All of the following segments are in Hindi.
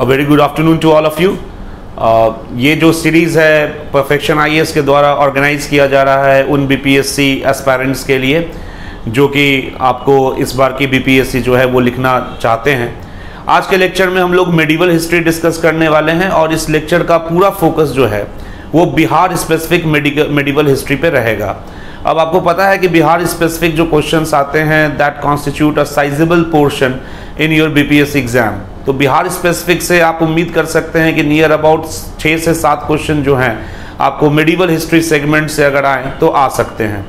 A very good afternoon to all of you ये जो सीरीज़ है परफेक्शन आई के द्वारा ऑर्गेनाइज किया जा रहा है उन बीपीएससी एस्पायरेंट्स के लिए, जो कि आपको इस बार की बीपीएससी जो है वो लिखना चाहते हैं। आज के लेक्चर में हम लोग मेडिवल हिस्ट्री डिस्कस करने वाले हैं और इस लेक्चर का पूरा फोकस जो है, वो बिहार स्पेसिफिक मेडिवल हिस्ट्री पे रहेगा। अब आपको पता है कि बिहार स्पेसिफिक जो क्वेश्चंस आते हैं that constitute a sizable portion in your BPS exam तो बिहार स्पेसिफिक से आप उम्मीद कर सकते हैं कि नियर अबाउट छः से सात क्वेश्चन जो हैं, आपको मेडिवल हिस्ट्री सेगमेंट से अगर आए तो आ सकते हैं।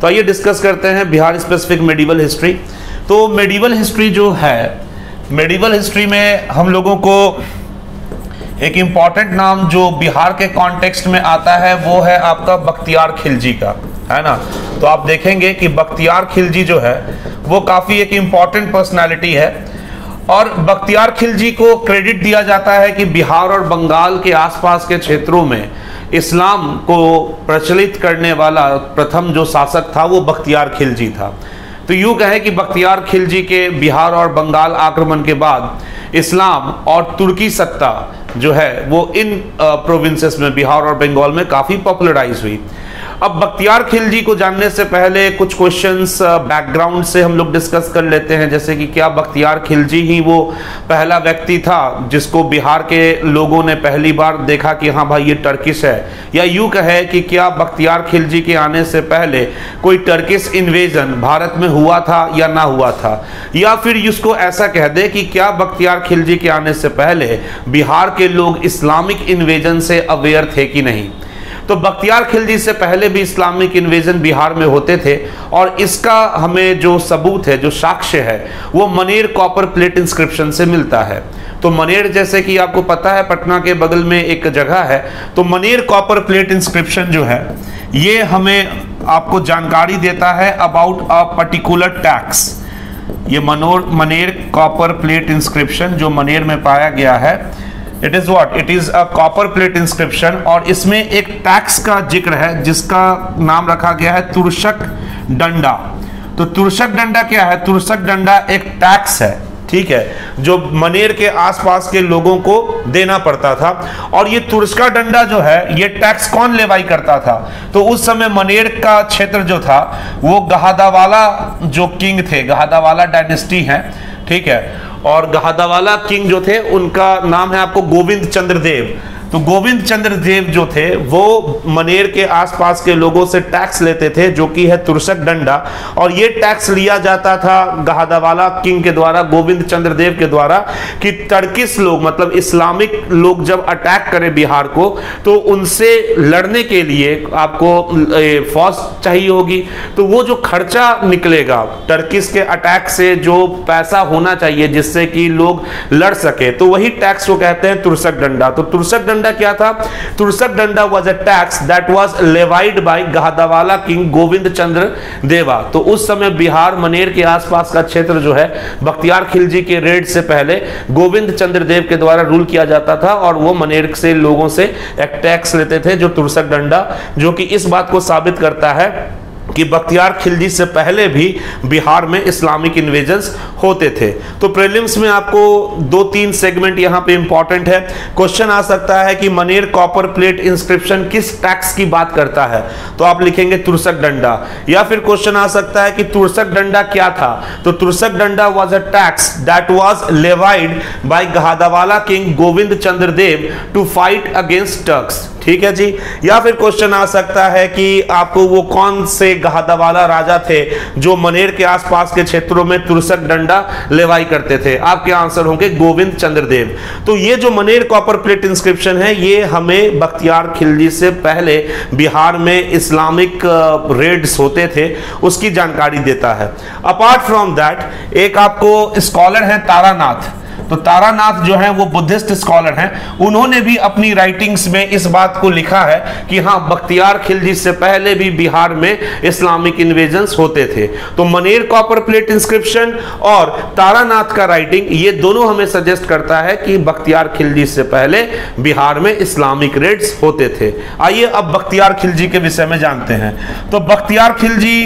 तो आइए डिस्कस करते हैं बिहार स्पेसिफिक मेडिवल हिस्ट्री तो मेडिवल हिस्ट्री जो है मेडिवल हिस्ट्री में हम लोगों को एक इंपॉर्टेंट नाम जो बिहार के कॉन्टेक्स्ट में आता है, वो है आपका बख्तियार खिलजी का, है ना? तो आप देखेंगे कि बख्तियार खिलजी जो है, वो काफ़ी एक इंपॉर्टेंट पर्सनैलिटी है। और बख्तियार खिलजी को क्रेडिट दिया जाता है कि बिहार और बंगाल के आसपास के क्षेत्रों में इस्लाम को प्रचलित करने वाला प्रथम जो शासक था, वो बख्तियार खिलजी था। तो यूँ कहें कि बख्तियार खिलजी के बिहार और बंगाल आक्रमण के बाद इस्लाम और तुर्की सत्ता जो है, वो इन प्रोविंसेस में, बिहार और बंगाल में काफ़ी पॉपुलराइज हुई। अब बख्तियार खिलजी को जानने से पहले कुछ क्वेश्चंस बैकग्राउंड से हम लोग डिस्कस कर लेते हैं। जैसे कि क्या बख्तियार खिलजी ही वो पहला व्यक्ति था जिसको बिहार के लोगों ने पहली बार देखा कि हाँ भाई ये टर्किश है? या यूँ कहे कि क्या बख्तियार खिलजी के आने से पहले कोई टर्किश इन्वेजन भारत में हुआ था या ना हुआ था? या फिर इसको ऐसा कह दे कि क्या बख्तियार खिलजी के आने से पहले बिहार के लोग इस्लामिक इन्वेजन से अवेयर थे कि नहीं? तो बख्तियार खिलजी से पहले भी इस्लामिक इन्वेजन बिहार में होते थे और इसका हमें जो सबूत है, जो साक्ष्य है, वो मनेर कॉपर प्लेट इंस्क्रिप्शन से मिलता है। तो मनेर जैसे कि आपको पता है, पटना के बगल में एक जगह है तो मनेर कॉपर प्लेट इंस्क्रिप्शन जो है, ये हमें आपको जानकारी देता है अबाउट अ पर्टिकुलर टैक्स ये Maner, Maner copper plate inscription जो मनेर में पाया गया है it is what it is a copper plate inscription और इसमें एक टैक्स का ज़िक्र है, जिसका नाम रखा गया है तुरशक डंडा। तो तुरशक डंडा क्या है? तुरशक डंडा एक टैक्स है। ठीक है, जो मनेर के आसपास के लोगों को देना पड़ता था। और ये तुरस्का डंडा जो है, ये टैक्स कौन लेवाई करता था? तो उस समय मनेर का क्षेत्र जो था, वो गहादावाला जो किंग थे, गहादावाला डायनेस्टी है, ठीक है? और गहादावाला किंग जो थे, उनका नाम है आपको गोविंद चंद्र देव तो गोविंद चंद्र देव जो थे, वो मनेर के आसपास के लोगों से टैक्स लेते थे, जो कि है तुरसक डंडा। और ये टैक्स लिया जाता था गहादावाला किंग के द्वारा, गोविंद चंद्र देव के द्वारा, कि टर्किस लोग मतलब इस्लामिक लोग जब अटैक करें बिहार को तो उनसे लड़ने के लिए आपको फौज चाहिए होगी। तो वो जो खर्चा निकलेगा टर्किस के अटैक से जो पैसा होना चाहिए, जिससे कि लोग लड़ सके। तो वही टैक्स को कहते हैं तुरसक डंडा। तो तुरसक डंडा डंडा क्या था? Turushkadanda was a tax that was levied by Gahadavala king Govind Chandra Deva. तो उस समय बिहार मनेर के आसपास का क्षेत्र जो है, बख्तियार खिलजी के रेड से पहले गोविंद चंद्र देव के द्वारा रूल किया जाता था और वो मनेर से लोगों से एक टैक्स लेते थे जो तुरसक डंडा, जो कि इस बात को साबित करता है कि बख्तियार खिलजी से पहले भी बिहार में इस्लामिक इन्वेजन्स होते थे। तो प्रीलिम्स में आपको दो तीन सेगमेंट यहाँ पे इंपॉर्टेंट है। क्वेश्चन आ सकता है कि मनेर कॉपर प्लेट इंस्क्रिप्शन किस टैक्स की बात करता है? तो आप लिखेंगे तुरसक डंडा या फिर क्वेश्चन आ सकता है कि तुरसक डंडा क्या था? तो Turushkadanda was a tax that was levied by Gahadavala king Govind Chandra Dev to fight against Turks ठीक है जी? या फिर क्वेश्चन आ सकता है कि आपको वो कौन से गहादावाला राजा थे जो मनेर के आसपास के क्षेत्रों में तुरसक डंडा लेवाई करते थे? आपके आंसर होंगे गोविंद चंद्रदेव। तो ये जो मनेर कॉपर प्लेट इंस्क्रिप्शन है, ये हमें बख्तियार खिलजी से पहले बिहार में इस्लामिक रेड्स होते थे, उसकी जानकारी देता है। अपार्ट फ्रॉम दैट एक आपको स्कॉलर है तारानाथ। तो तारानाथ जो है, वो बुद्धिस्ट स्कॉलर हैं। उन्होंने भी अपनी राइटिंग्स में इस बात को लिखा है कि हाँ बख्तियार खिलजी से पहले भी बिहार में इस्लामिक इन्वेजन होते थे। तो मनेर कॉपर प्लेट इंस्क्रिप्शन और तारानाथ का राइटिंग ये दोनों हमें सजेस्ट करता है कि बख्तियार खिलजी से पहले बिहार में इस्लामिक रेड्स होते थे। आइए अब बख्तियार खिलजी के विषय में जानते हैं। तो बख्तियार खिलजी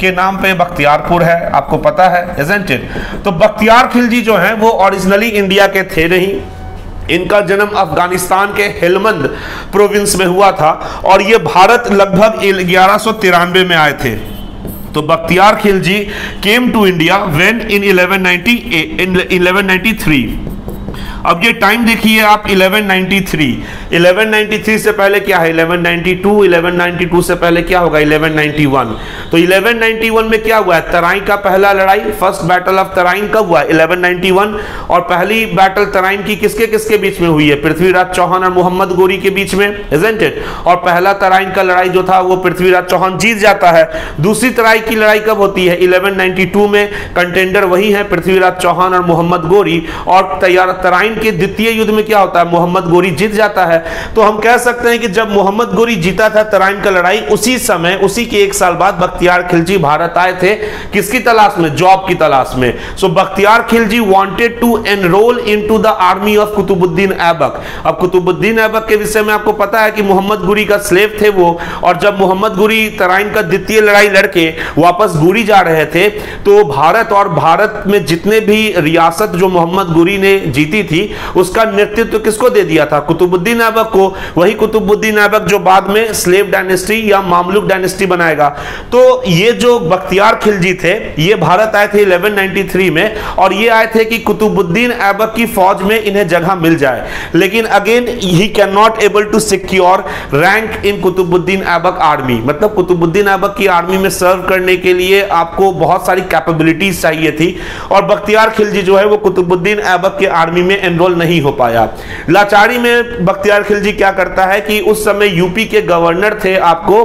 के नाम पे बख्तियारपुर है, आपको पता है इट तो बख्तियार खिलजी जो है, वो ओरिजिनली इंडिया के थे नहीं। इनका जन्म अफ़गानिस्तान के हेलमंद प्रोविंस में हुआ था और ये भारत लगभग ग्यारह में आए थे। तो Bakhtiyar Khilji came to India when in 1190 in 1193 अब ये टाइम देखिए आप 1193 1193 से पहले क्या है? 1192 1192 से पहले क्या होगा? 1191 तो 1191 में क्या हुआ? है तराइन का पहला लड़ाई फ़र्स्ट बैटल ऑफ़ तराइन कब हुआ? 1191 और पहली बैटल तराइन की किसके किसके बीच में हुई है? पृथ्वीराज चौहान और मोहम्मद गोरी के बीच में इजेंट इट और पहला तराइन का लड़ाई जो था, वो पृथ्वीराज चौहान जीत जाता है। दूसरी तराई की लड़ाई कब होती है? 1192 में। कंटेंडर वही है पृथ्वीराज चौहान और मोहम्मद गोरी। और तैयार तराइन हुसैन के द्वितीय युद्ध में क्या होता है? मोहम्मद गोरी जीत जाता है। तो हम कह सकते हैं कि जब मोहम्मद गोरी जीता था तराइन का लड़ाई, उसी समय, उसी के एक साल बाद बख्तियार खिलजी भारत आए थे। किसकी तलाश में? जॉब की तलाश में। So Bakhtiyar Khilji wanted to enroll into the army of Qutbuddin Aibak. अब कुतुबुद्दीन ऐबक के विषय में आपको पता है कि मोहम्मद गुरी का स्लेव थे वो, और जब मोहम्मद गुरी तराइन का द्वितीय लड़ाई लड़के वापस गुरी जा रहे थे तो भारत और भारत में जितने भी रियासत जो मोहम्मद गुरी ने जीती थी थी उसका नेतृत्व किसको दे दिया था? कुतुबुद्दीन ऐबक को। वही कुतुबुद्दीन ऐबक जो बाद में स्लेव डायनेस्टी या मामलुक डायनेस्टी बनाएगा। तो ये जो बख्तियार खिलजी थे, ये भारत आए थे 1193 में और ये आए थे कि कुतुबुद्दीन ऐबक की फौज में इन्हें जगह मिल जाए। लेकिन again he can not able to secure rank in Qutbuddin Aibak army मतलब कुतुबुद्दीन ऐबक की आर्मी में सर्व करने के लिए आपको बहुत सारी कैपेबिलिटीज चाहिए थी। और बख्तियार खिलजी जो है, वो कुतुबुद्दीन ऐबक के आर्मी में एनरोल नहीं हो पाया। लाचारी में बख्तियार खिलजी क्या करता है कि उस समय यूपी के गवर्नर थे आपको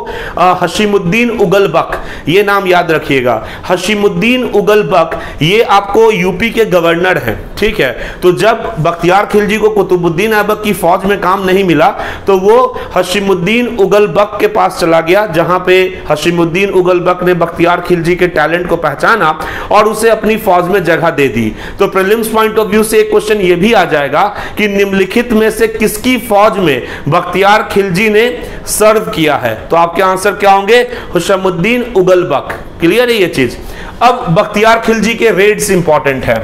हशीमुद्दीन उगल बक ये नाम याद रखिएगा। हशीमुद्दीन उगल बक ये आपको यूपी के गवर्नर हैं, ठीक है? तो जब बख्तियार खिलजी को कुतुबुद्दीन ऐबक की फौज में काम नहीं मिला तो वो हशीमुद्दीन उगल बक के पास चला गया, जहाँ पे हशीमुद्दीन उगल बक ने बख्तियार खिलजी के टैलेंट को पहचाना और उसे अपनी फौज में जगह दे दी। तो प्रीलिम्स पॉइंट ऑफ़ व्यू से एक क्वेश्चन ये भी आ जाएगा कि निम्नलिखित में से किसकी फौज में बख्तियार खिलजी ने सर्व किया है? तो आपके आंसर क्या होंगे? हुशमुद्दीन उगलबक क्लियर है ये चीज़? अब बख्तियार खिलजी के रेड्स इंपॉर्टेंट है।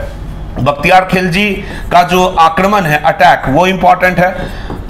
बख्तियार खिलजी का जो आक्रमण है अटैक वो इंपॉर्टेंट है।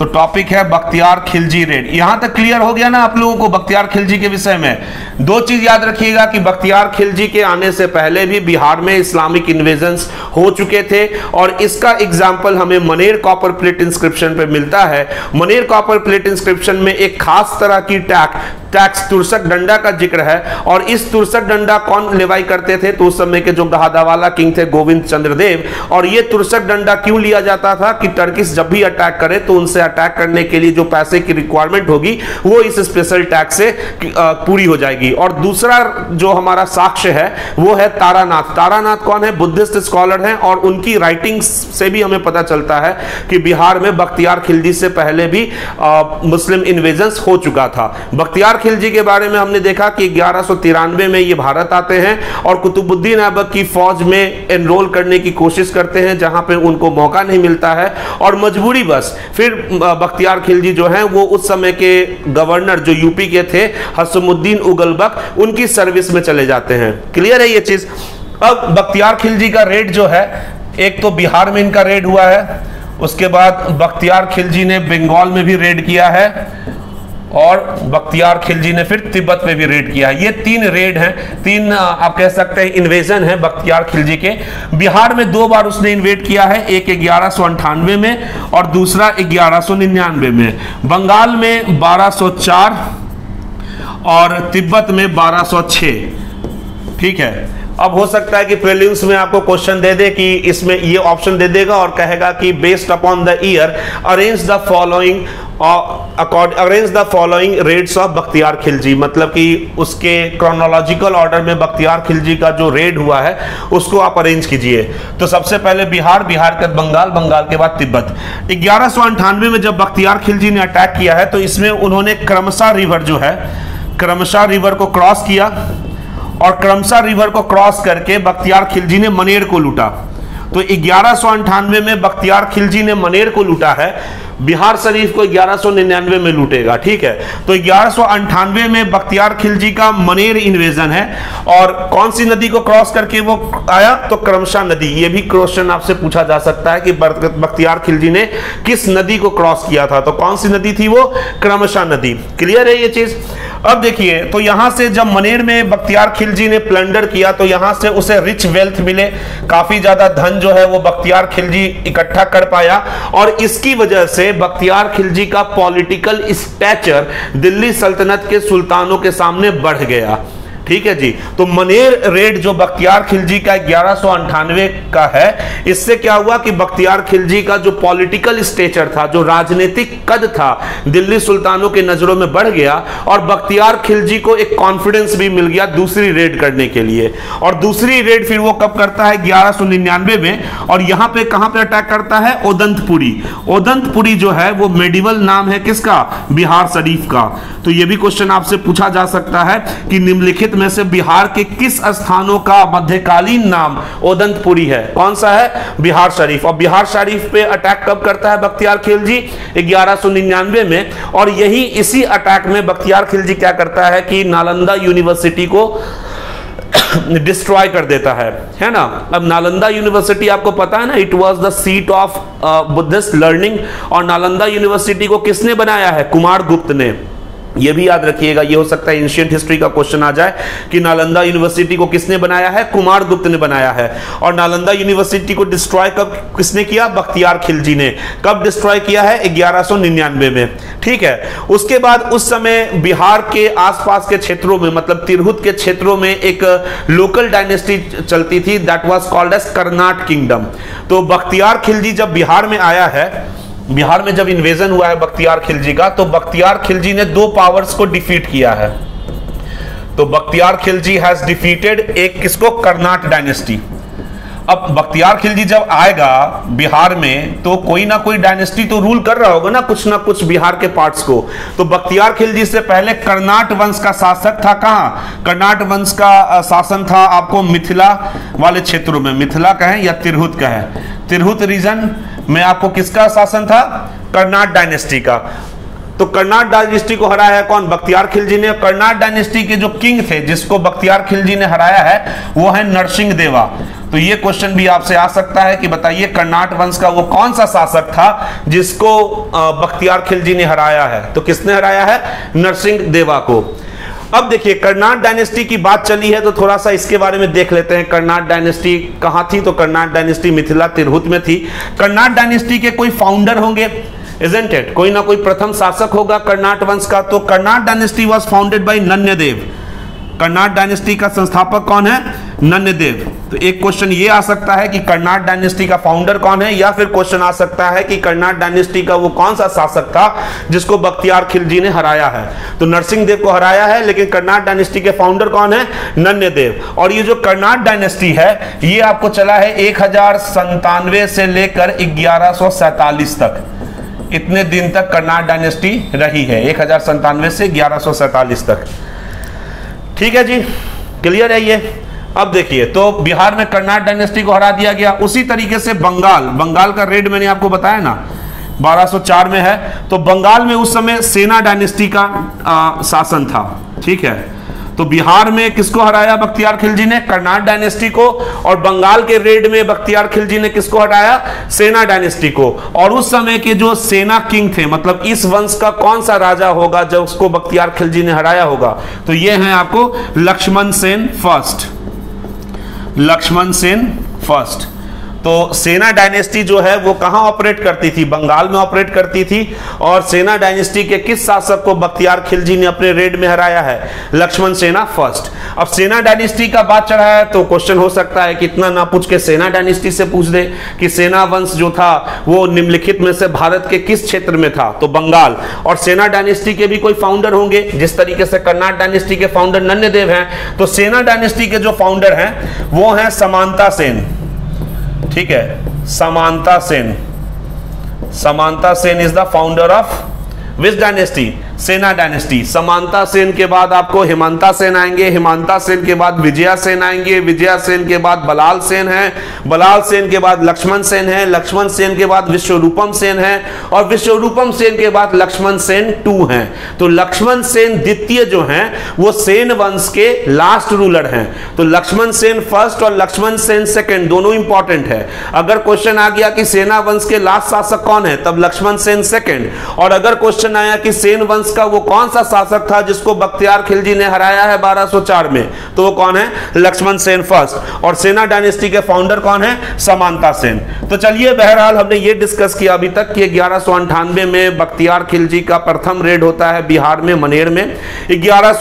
तो टॉपिक है बख्तियार खिलजी रेड। यहाँ तक क्लियर हो गया ना आप लोगों को बख्तियार खिलजी के विषय में? दो चीज़ याद रखिएगा कि बख्तियार खिलजी के आने से पहले भी बिहार में इस्लामिक इन्वेजन हो चुके थे और इसका एग्ज़ाम्पल हमें मनेर कॉपर प्लेट इंस्क्रिप्शन पे मिलता है। मनेर कॉपर प्लेट इंस्क्रिप्शन में एक खास तरह की टैक टैक्स तुरसक डंडा का ज़िक्र है और इस तुरसक डंडा कौन लेवाई करते थे? तो उस समय के जो गहादावाला किंग थे गोविंद चंद्रदेव। और ये तुरसक डंडा क्यों लिया जाता था कि टर्किस जब भी अटैक करे तो उनसे अटैक करने के लिए जो पैसे की रिक्वायरमेंट होगी वो इस स्पेशल टैक्स से पूरी हो जाएगी। और दूसरा जो हमारा साक्ष्य है वो है तारानाथ। तारानाथ कौन है? बुद्धिस्ट स्कॉलर हैं और उनकी राइटिंग से भी हमें पता चलता है कि बिहार में बख्तियार खिलजी से पहले भी आ, मुस्लिम इन्वेजन हो चुका था। बख्तियार खिलजी के बारे में हमने देखा कि ग्यारह में ये भारत आते हैं और कुतुबुद्दीन ऐबक की फौज में एनरोल करने की कोशिश करते हैं जहाँ पे उनको मौका नहीं मिलता है। और मजबूरी बस फिर बख्तियार खिलजी जो हैं, वो उस समय के गवर्नर जो यूपी के थे, हसमुद्दीन उगलबक उनकी सर्विस में चले जाते हैं। क्लियर है ये चीज़? अब बख्तियार खिलजी का रेड जो है, एक तो बिहार में इनका रेड हुआ है, उसके बाद बख्तियार खिलजी ने बंगाल में भी रेड किया है। और बख्तियार खिलजी ने फिर तिब्बत में भी रेड किया ये तीन रेड हैं, तीन आप कह सकते हैं इन्वेजन है बख्तियार खिलजी के। बिहार में दो बार उसने इन्वेट किया है, एक ग्यारह में और दूसरा ग्यारह में। बंगाल में 1204 और तिब्बत में 1206 ठीक है? अब हो सकता है कि प्रीलिम्स में आपको क्वेश्चन दे दे कि इसमें ये ऑप्शन दे देगा और कहेगा कि based upon the year arrange the following arrange the following raids of Bakhtiyar Khilji मतलब कि उसके क्रोनोलॉजिकल ऑर्डर में बख्तियार खिलजी का जो रेड हुआ है, उसको आप अरेंज कीजिए। तो सबसे पहले बिहार बिहार के बंगाल बंगाल के बाद तिब्बत। ग्यारह में जब बख्तियार खिलजी ने अटैक किया है तो इसमें उन्होंने क्रमशः रिवर जो है, क्रमशः रिवर को क्रॉस किया। और क्रमशः रिवर को क्रॉस करके बख्तियार खिलजी ने मनेर को लूटा। तो ग्यारह में बख्तियार खिलजी ने मनेर को लूटा है। बिहार शरीफ को 1199 में लूटेगा, ठीक है? तो ग्यारह में बख्तियार खिलजी का मनेर इन्वेजन है और कौन सी नदी को क्रॉस करके वो आया? तो क्रमशा नदी। ये भी क्वेश्चन आपसे पूछा जा सकता है कि बख्तियार खिलजी ने किस नदी को क्रॉस किया था? तो कौन सी नदी थी वो? क्रमशा नदी। क्लियर है ये चीज़? अब देखिए तो यहाँ से जब मनेर में बख्तियार खिलजी ने प्लंडर किया तो यहाँ से उसे रिच वेल्थ मिले। काफ़ी ज़्यादा धन जो है वो बख्तियार खिलजी इकट्ठा कर पाया और इसकी वजह से बख्तियार खिलजी का पॉलिटिकल स्टैचर दिल्ली सल्तनत के सुल्तानों के सामने बढ़ गया। ठीक है जी? तो मनेर रेड जो बख्तियार खिलजी का ग्यारह का है, इससे क्या हुआ कि बख्तियार खिलजी का जो पॉलिटिकल स्टेचर था, जो राजनीतिक कद था, दिल्ली सुल्तानों के नज़रों में बढ़ गया और बख्तियार खिलजी को एक कॉन्फिडेंस भी मिल गया दूसरी रेड करने के लिए। और दूसरी रेड फिर वो कब करता है? ग्यारह में। और यहाँ पे कहाँ पे अटैक करता है? ओदंतपुरी। ओदंतपुरी जो है, वो मेडिवल नाम है किसका? बिहार शरीफ का। तो ये भी क्वेश्चन आपसे पूछा जा सकता है कि निम्नलिखित में से बिहार के किस स्थानों का मध्यकालीन नाम ओदंतपुरी है? कौन सा है? बिहार शरीफ। और बिहार शरीफ पे अटैक कब करता है बख्तियार खिलजी 1199 में। और यही इसी अटैक में बख्तियार खिलजी क्या करता है कि नालंदा यूनिवर्सिटी को डिस्ट्रॉय कर देता है। है ना? अब नालंदा यूनिवर्सिटी आपको पता है ना it was the seat of Buddhist learning और नालंदा यूनिवर्सिटी को किसने बनाया है? कुमार गुप्त ने। ये भी याद रखिएगा ये हो सकता है एंशियंट हिस्ट्री का क्वेश्चन आ जाए कि नालंदा यूनिवर्सिटी को किसने बनाया है? कुमार गुप्त ने बनाया है। और नालंदा यूनिवर्सिटी को डिस्ट्रॉय कब किसने किया? बख्तियार खिलजी ने। कब डिस्ट्रॉय किया है? ग्यारह में। ठीक है? उसके बाद उस समय बिहार के आसपास के क्षेत्रों में मतलब तिरहुत के क्षेत्रों में एक लोकल डायनेस्टी चलती थी that was called as Karnat kingdom तो बख्तियार खिलजी जब बिहार में आया है बिहार में जब इन्वेजन हुआ है बख्तियार खिलजी का तो बख्तियार खिलजी ने दो पावर्स को डिफीट किया है। तो बख्तियार खिलजी हैज़ डिफीटेड एक किसको? कर्नाट डायनेस्टी अब बख्तियार खिलजी जब आएगा बिहार में तो कोई ना कोई डायनेस्टी तो रूल कर रहा होगा ना कुछ ना कुछ बिहार के पार्ट्स को। तो बख्तियार खिलजी से पहले कर्नाट वंश का शासक था कहाँ? कर्नाट वंश का शासन था आपको मिथिला वाले क्षेत्रों में। मिथिला कहें या तिरहुत कहें। तिरहुत रीजन में आपको किसका शासन था? कर्नाट डायनेस्टी का। तो कर्नाट डायनेस्टी को हराया है कौन? बख्तियार खिलजी ने। कर्नाट डायनेस्टी के जो किंग थे, जिसको बख्तियार खिलजी ने हराया है, वो है नरसिंह देवा। तो ये क्वेश्चन भी आपसे आ सकता है कि बताइए कर्नाट वंश का वो कौन सा शासक था, जिसको बख्तियार खिलजी ने हराया है? तो किसने हराया है? नरसिंह देवा को। अब देखिए कर्नाट डायनेस्टी की बात चली है तो थोड़ा सा इसके बारे में देख लेते हैं। कर्नाट डायनेस्टी कहाँ थी? तो कर्नाट डायनेस्टी मिथिला तिरहुत में थी। कर्नाट डायनेस्टी के कोई फाउंडर होंगे इजेंट कोई ना कोई प्रथम शासक होगा कर्नाट वंश का। तो Karnat dynasty was founded by Nanyadeva. Karnat dynasty का संस्थापक कौन है? नन्यदेव। तो एक क्वेश्चन ये आ सकता है कि कर्नाट डायनेस्टी का फाउंडर कौन है, या फिर क्वेश्चन आ सकता है कि कर्नाट डायनेस्टी का वो कौन सा शासक था, जिसको बख्तियार खिलजी ने हराया है। तो नरसिंह देव को हराया है, लेकिन कर्नाट डायनेस्टी के फाउंडर कौन है? नन्यदेव। और ये जो कर्नाट डायनेस्टी है, ये आपको चला है एक से लेकर ग्यारह तक। इतने दिन तक कर्नाट डायनेस्टी रही है, एक से ग्यारह तक। ठीक है जी क्लियर है ये? अब देखिए तो बिहार में कर्नाट डायनेस्टी को हरा दिया गया। उसी तरीके से बंगाल बंगाल का रेड मैंने आपको बताया ना 1204 में है। तो बंगाल में उस समय सेना डायनेस्टी का आ, शासन था ठीक है? तो बिहार में किसको हराया बख्तियार खिलजी ने? कर्नाट डायनेस्टी को। और बंगाल के रेड में बख्तियार खिलजी ने किसको हटाया? सेना डायनेस्टी को। और उस समय के जो सेना किंग थे मतलब इस वंश का कौन सा राजा होगा जब उसको बख्तियार खिलजी ने हराया होगा? तो ये है आपको लक्ष्मण सेन फ़र्स्ट। लक्ष्मण सेन फ़र्स्ट। तो सेना डायनेस्टी जो है वो कहाँ ऑपरेट करती थी? बंगाल में ऑपरेट करती थी और सेना डायनेस्टी के किस शासक को बख्तियार खिलजी ने अपने रेड में हराया है? लक्ष्मण सेना फ़र्स्ट। अब सेना डायनेस्टी का बात चढ़ा है तो क्वेश्चन हो सकता है कितना ना पूछ के सेना डायनेस्टी से पूछ दे कि सेना वंश जो था वो निम्नलिखित में से भारत के किस क्षेत्र में था? तो बंगाल। और सेना डायनेस्टी के भी कोई फाउंडर होंगे? जिस तरीके से कर्नाट डायनेस्टी के फाउंडर नन्यदेव हैं तो सेना डायनेस्टी के जो फाउंडर हैं, वो हैं समानता सेन। ठीक है Samanta Sen. Samanta Sen is the founder of which dynasty Sena dynasty. Samanta Sen के बाद आपको हिमांता सेन आएँगे। हिमांता सेन के बाद विजया सेन आएँगे। विजया सेन के बाद बलाल सेन है। बलाल सेन के बाद लक्ष्मण सेन है। लक्ष्मण सेन के बाद विश्वरूपम सेन है और विश्वरूपम सेन के बाद लक्ष्मण सेन टू है। तो लक्ष्मण सेन द्वितीय जो हैं, वो सेन वंश के लास्ट रूलर हैं। तो लक्ष्मण सेन फ़र्स्ट और लक्ष्मण सेन सेकेंड दोनों इंपॉर्टेंट है। अगर क्वेश्चन आ गया कि सेना वंश के लास्ट शासक कौन है, तब लक्ष्मण सेन सेकंड और अगर क्वेश्चन आया कि सेन वंश का वो कौन सा शासक था जिसको बख्तियार खिलजी ने हराया है 1204 में? तो वो कौन है? लक्ष्मण सेन फ़र्स्ट। और सेना डायनेस्टी के फाउंडर कौन है? समानता सेन। तो चलिए, बहरहाल हमने ये डिस्कस किया अभी तक कि ग्यारह में बख्तियार खिलजी का प्रथम रेड होता है बिहार में, मनेर में। ग्यारह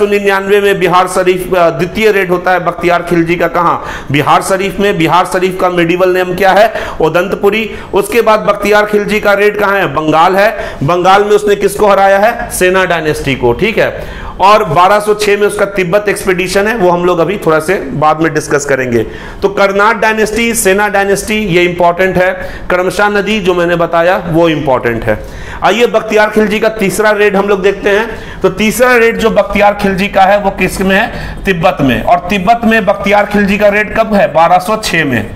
में बिहार शरीफ द्वितीय रेड होता है बख्तियार खिलजी का। कहा? बिहार शरीफ में। बिहार शरीफ का मेडिवल नेम क्या है? उदंतपुरी उसके बाद बख्तियार खिलजी का रेड कहाँ है? बंगाल है। बंगाल में उसने किसको हराया है? सेना डायनेस्टी को, ठीक है? और 1206 में उसका तिब्बत एक्सपेडिशन है, वो हम लोग अभी थोड़ा से बाद में डिस्कस करेंगे। तो करनाट डायनेस्टी, सेना डायनेस्टी, ये इंपॉर्टेंट है। कर्मशा नदी, जो मैंने बताया, वो इंपॉर्टेंट है। आइए बख्तियार खिलजी का तीसरा रेड हम लोग देखते हैं। तो तीसरा रेड जो बख्तियार खिलजी का है, वो किसमें है? तिब्बत में। और तिब्बत में बख्तियार खिलजी का रेड कब है? 1206 में।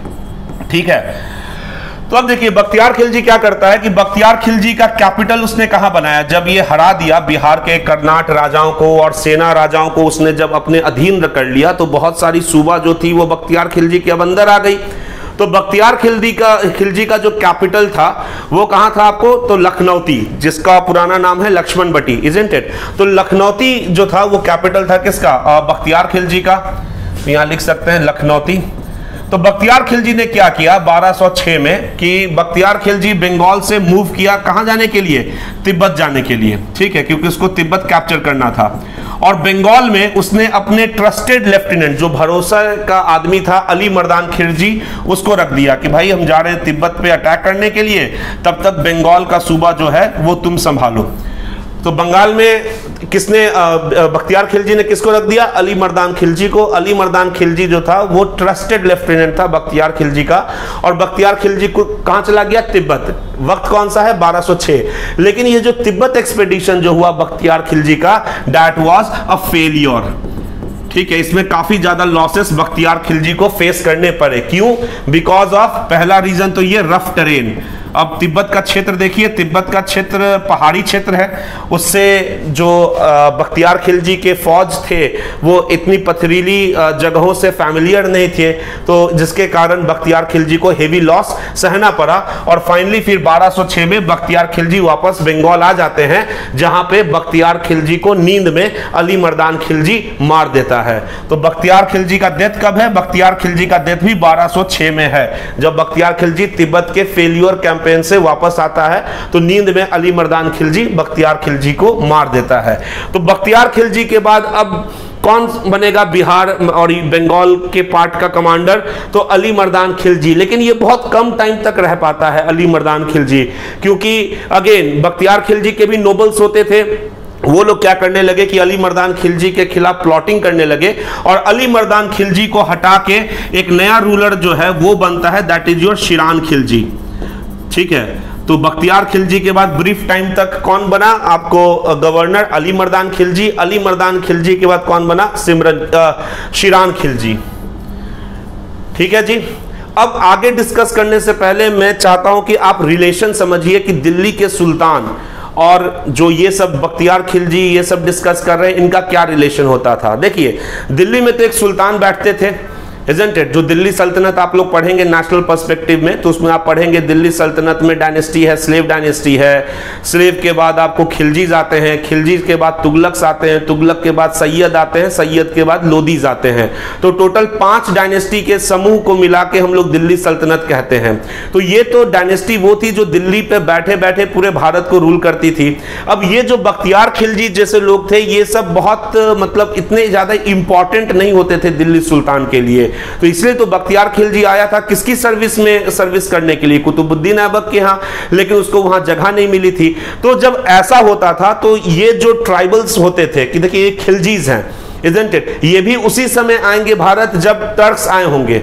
ठीक है? तो अब देखिए, बख्तियार खिलजी क्या करता है कि बख्तियार खिलजी का कैपिटल उसने कहा बनाया? जब ये हरा दिया बिहार के कर्नाट राजाओं को और सेना राजाओं को उसने जब अपने अधीन कर लिया तो बहुत सारी सूबा जो थी वो बख्तियार खिलजी के अब अंदर आ गई। तो बख्तियार खिलजी का खिलजी का जो कैपिटल था, वो कहाँ था आपको? तो लखनौती, जिसका पुराना नाम है लक्ष्मण बटी इजेंट इट तो लखनौती जो था, वो कैपिटल था किसका? बख्तियार खिलजी का। यहाँ लिख सकते हैं, लखनौती। तो बख्तियार खिलजी ने क्या किया 1206 में कि बख्तियार खिलजी बंगाल से मूव किया कहाँ जाने के लिए? तिब्बत जाने के लिए। ठीक है, क्योंकि उसको तिब्बत कैप्चर करना था। और बंगाल में उसने अपने ट्रस्टेड लेफ्टिनेंट जो भरोसा का आदमी था, अली मर्दान खिलजी, उसको रख दिया कि भाई, हम जा रहे हैं तिब्बत पे अटैक करने के लिए। तब तक बंगाल का सूबा जो है, वो तुम संभालो। तो बंगाल में किसने बख्तियार खिलजी ने किसको रख दिया? अली मर्दान खिलजी को। अली मर्दान खिलजी जो था, वो ट्रस्टेड लेफ्टिनेंट था बख्तियार खिलजी का। और बख्तियार खिलजी को कहाँ चला गया? तिब्बत। वक्त कौन सा है? 1206 लेकिन ये जो तिब्बत एक्सपेडिशन जो हुआ बख्तियार खिलजी का दैट वॉज़ अ फेलियोर ठीक है, इसमें काफ़ी ज़्यादा लॉसेस बख्तियार खिलजी को फेस करने पड़े। क्यों? बिकॉज़ ऑफ़ पहला रीजन तो ये रफ टेरेन अब तिब्बत का क्षेत्र देखिए, तिब्बत का क्षेत्र पहाड़ी क्षेत्र है। उससे जो बख्तियार खिलजी के फौज थे, वो इतनी पथरीली जगहों से फैमिलियर नहीं थे तो जिसके कारण बख्तियार खिलजी को हेवी लॉस सहना पड़ा और फाइनली फिर 1206 में बख्तियार खिलजी वापस बंगाल आ जाते हैं, जहाँ पे बख्तियार खिलजी को नींद में अली मर्दान खिलजी मार देता है। तो बख्तियार खिलजी का डेथ कब है? बख्तियार खिलजी का डेथ भी 1206 में है, जब बख्तियार खिलजी तिब्बत के फेल्यूर कैंप कैंपेन से वापस आता है तो नींद में अली मर्दान खिलजी, बख्तियार खिलजी को मार देता है। तो बख्तियार खिलजी के बाद अब कौन बनेगा बिहार और बंगाल के पार्ट का कमांडर? तो अली मर्दान खिलजी। लेकिन ये बहुत कम टाइम तक रह पाता है अली मर्दान खिलजी, क्योंकि अगेन, बख्तियार खिलजी के भी नोबल्स होते थे। वो लोग क्या करने लगे कि अली मर्दान खिलजी के खिलाफ प्लॉटिंग करने लगे और अली मर्दान खिलजी को हटा के एक नया रूलर जो है वो बनता है that is your Shiran Khilji. ठीक है? तो बख्तियार खिलजी के बाद ब्रीफ टाइम तक कौन बना? आपको गवर्नर अली मर्दान खिलजी, अली मर्दान खिलजी के बाद कौन बना? सिमरन शिरान खिलजी। ठीक है जी? अब आगे डिस्कस करने से पहले मैं चाहता हूँ कि आप रिलेशन समझिए कि दिल्ली के सुल्तान और जो ये सब बख्तियार खिलजी, ये सब डिस्कस कर रहे हैं, इनका क्या रिलेशन होता था? देखिए, दिल्ली में तो एक सुल्तान बैठते थे। इट जो दिल्ली सल्तनत आप लोग पढ़ेंगे नेशनल पर्सपेक्टिव में तो उसमें आप पढ़ेंगे दिल्ली सल्तनत में डायनेस्टी है स्लेव डायनेस्टी है। स्लेव के बाद आपको खिलजीज आते हैं, खिलजीज के बाद तुगलक्स आते हैं, तुगलक के बाद सैयद आते हैं, सैयद के बाद लोदीज आते हैं। तो टोटल पाँच डायनेस्टी के समूह को मिला के हम लोग दिल्ली सल्तनत कहते हैं। तो ये तो डायनेस्टी वो थी जो दिल्ली पे बैठे बैठे पूरे भारत को रूल करती थी। अब ये जो बख्तियार खिलजी जैसे लोग थे, ये सब बहुत मतलब इतने ज़्यादा इंपॉर्टेंट नहीं होते थे दिल्ली सुल्तान के लिए। तो इसलिए तो बख्तियार खिलजी आया था। किसकी सर्विस में सर्विस करने के लिए? कुतुबुद्दीन ऐबक के यहाँ, लेकिन उसको वहाँ जगह नहीं मिली थी। तो जब ऐसा होता था तो ये जो ट्राइबल्स होते थे, कि देखिए ये खिलजीज हैं इजेंट ये भी उसी समय आएँगे भारत जब टर्क्स आए होंगे।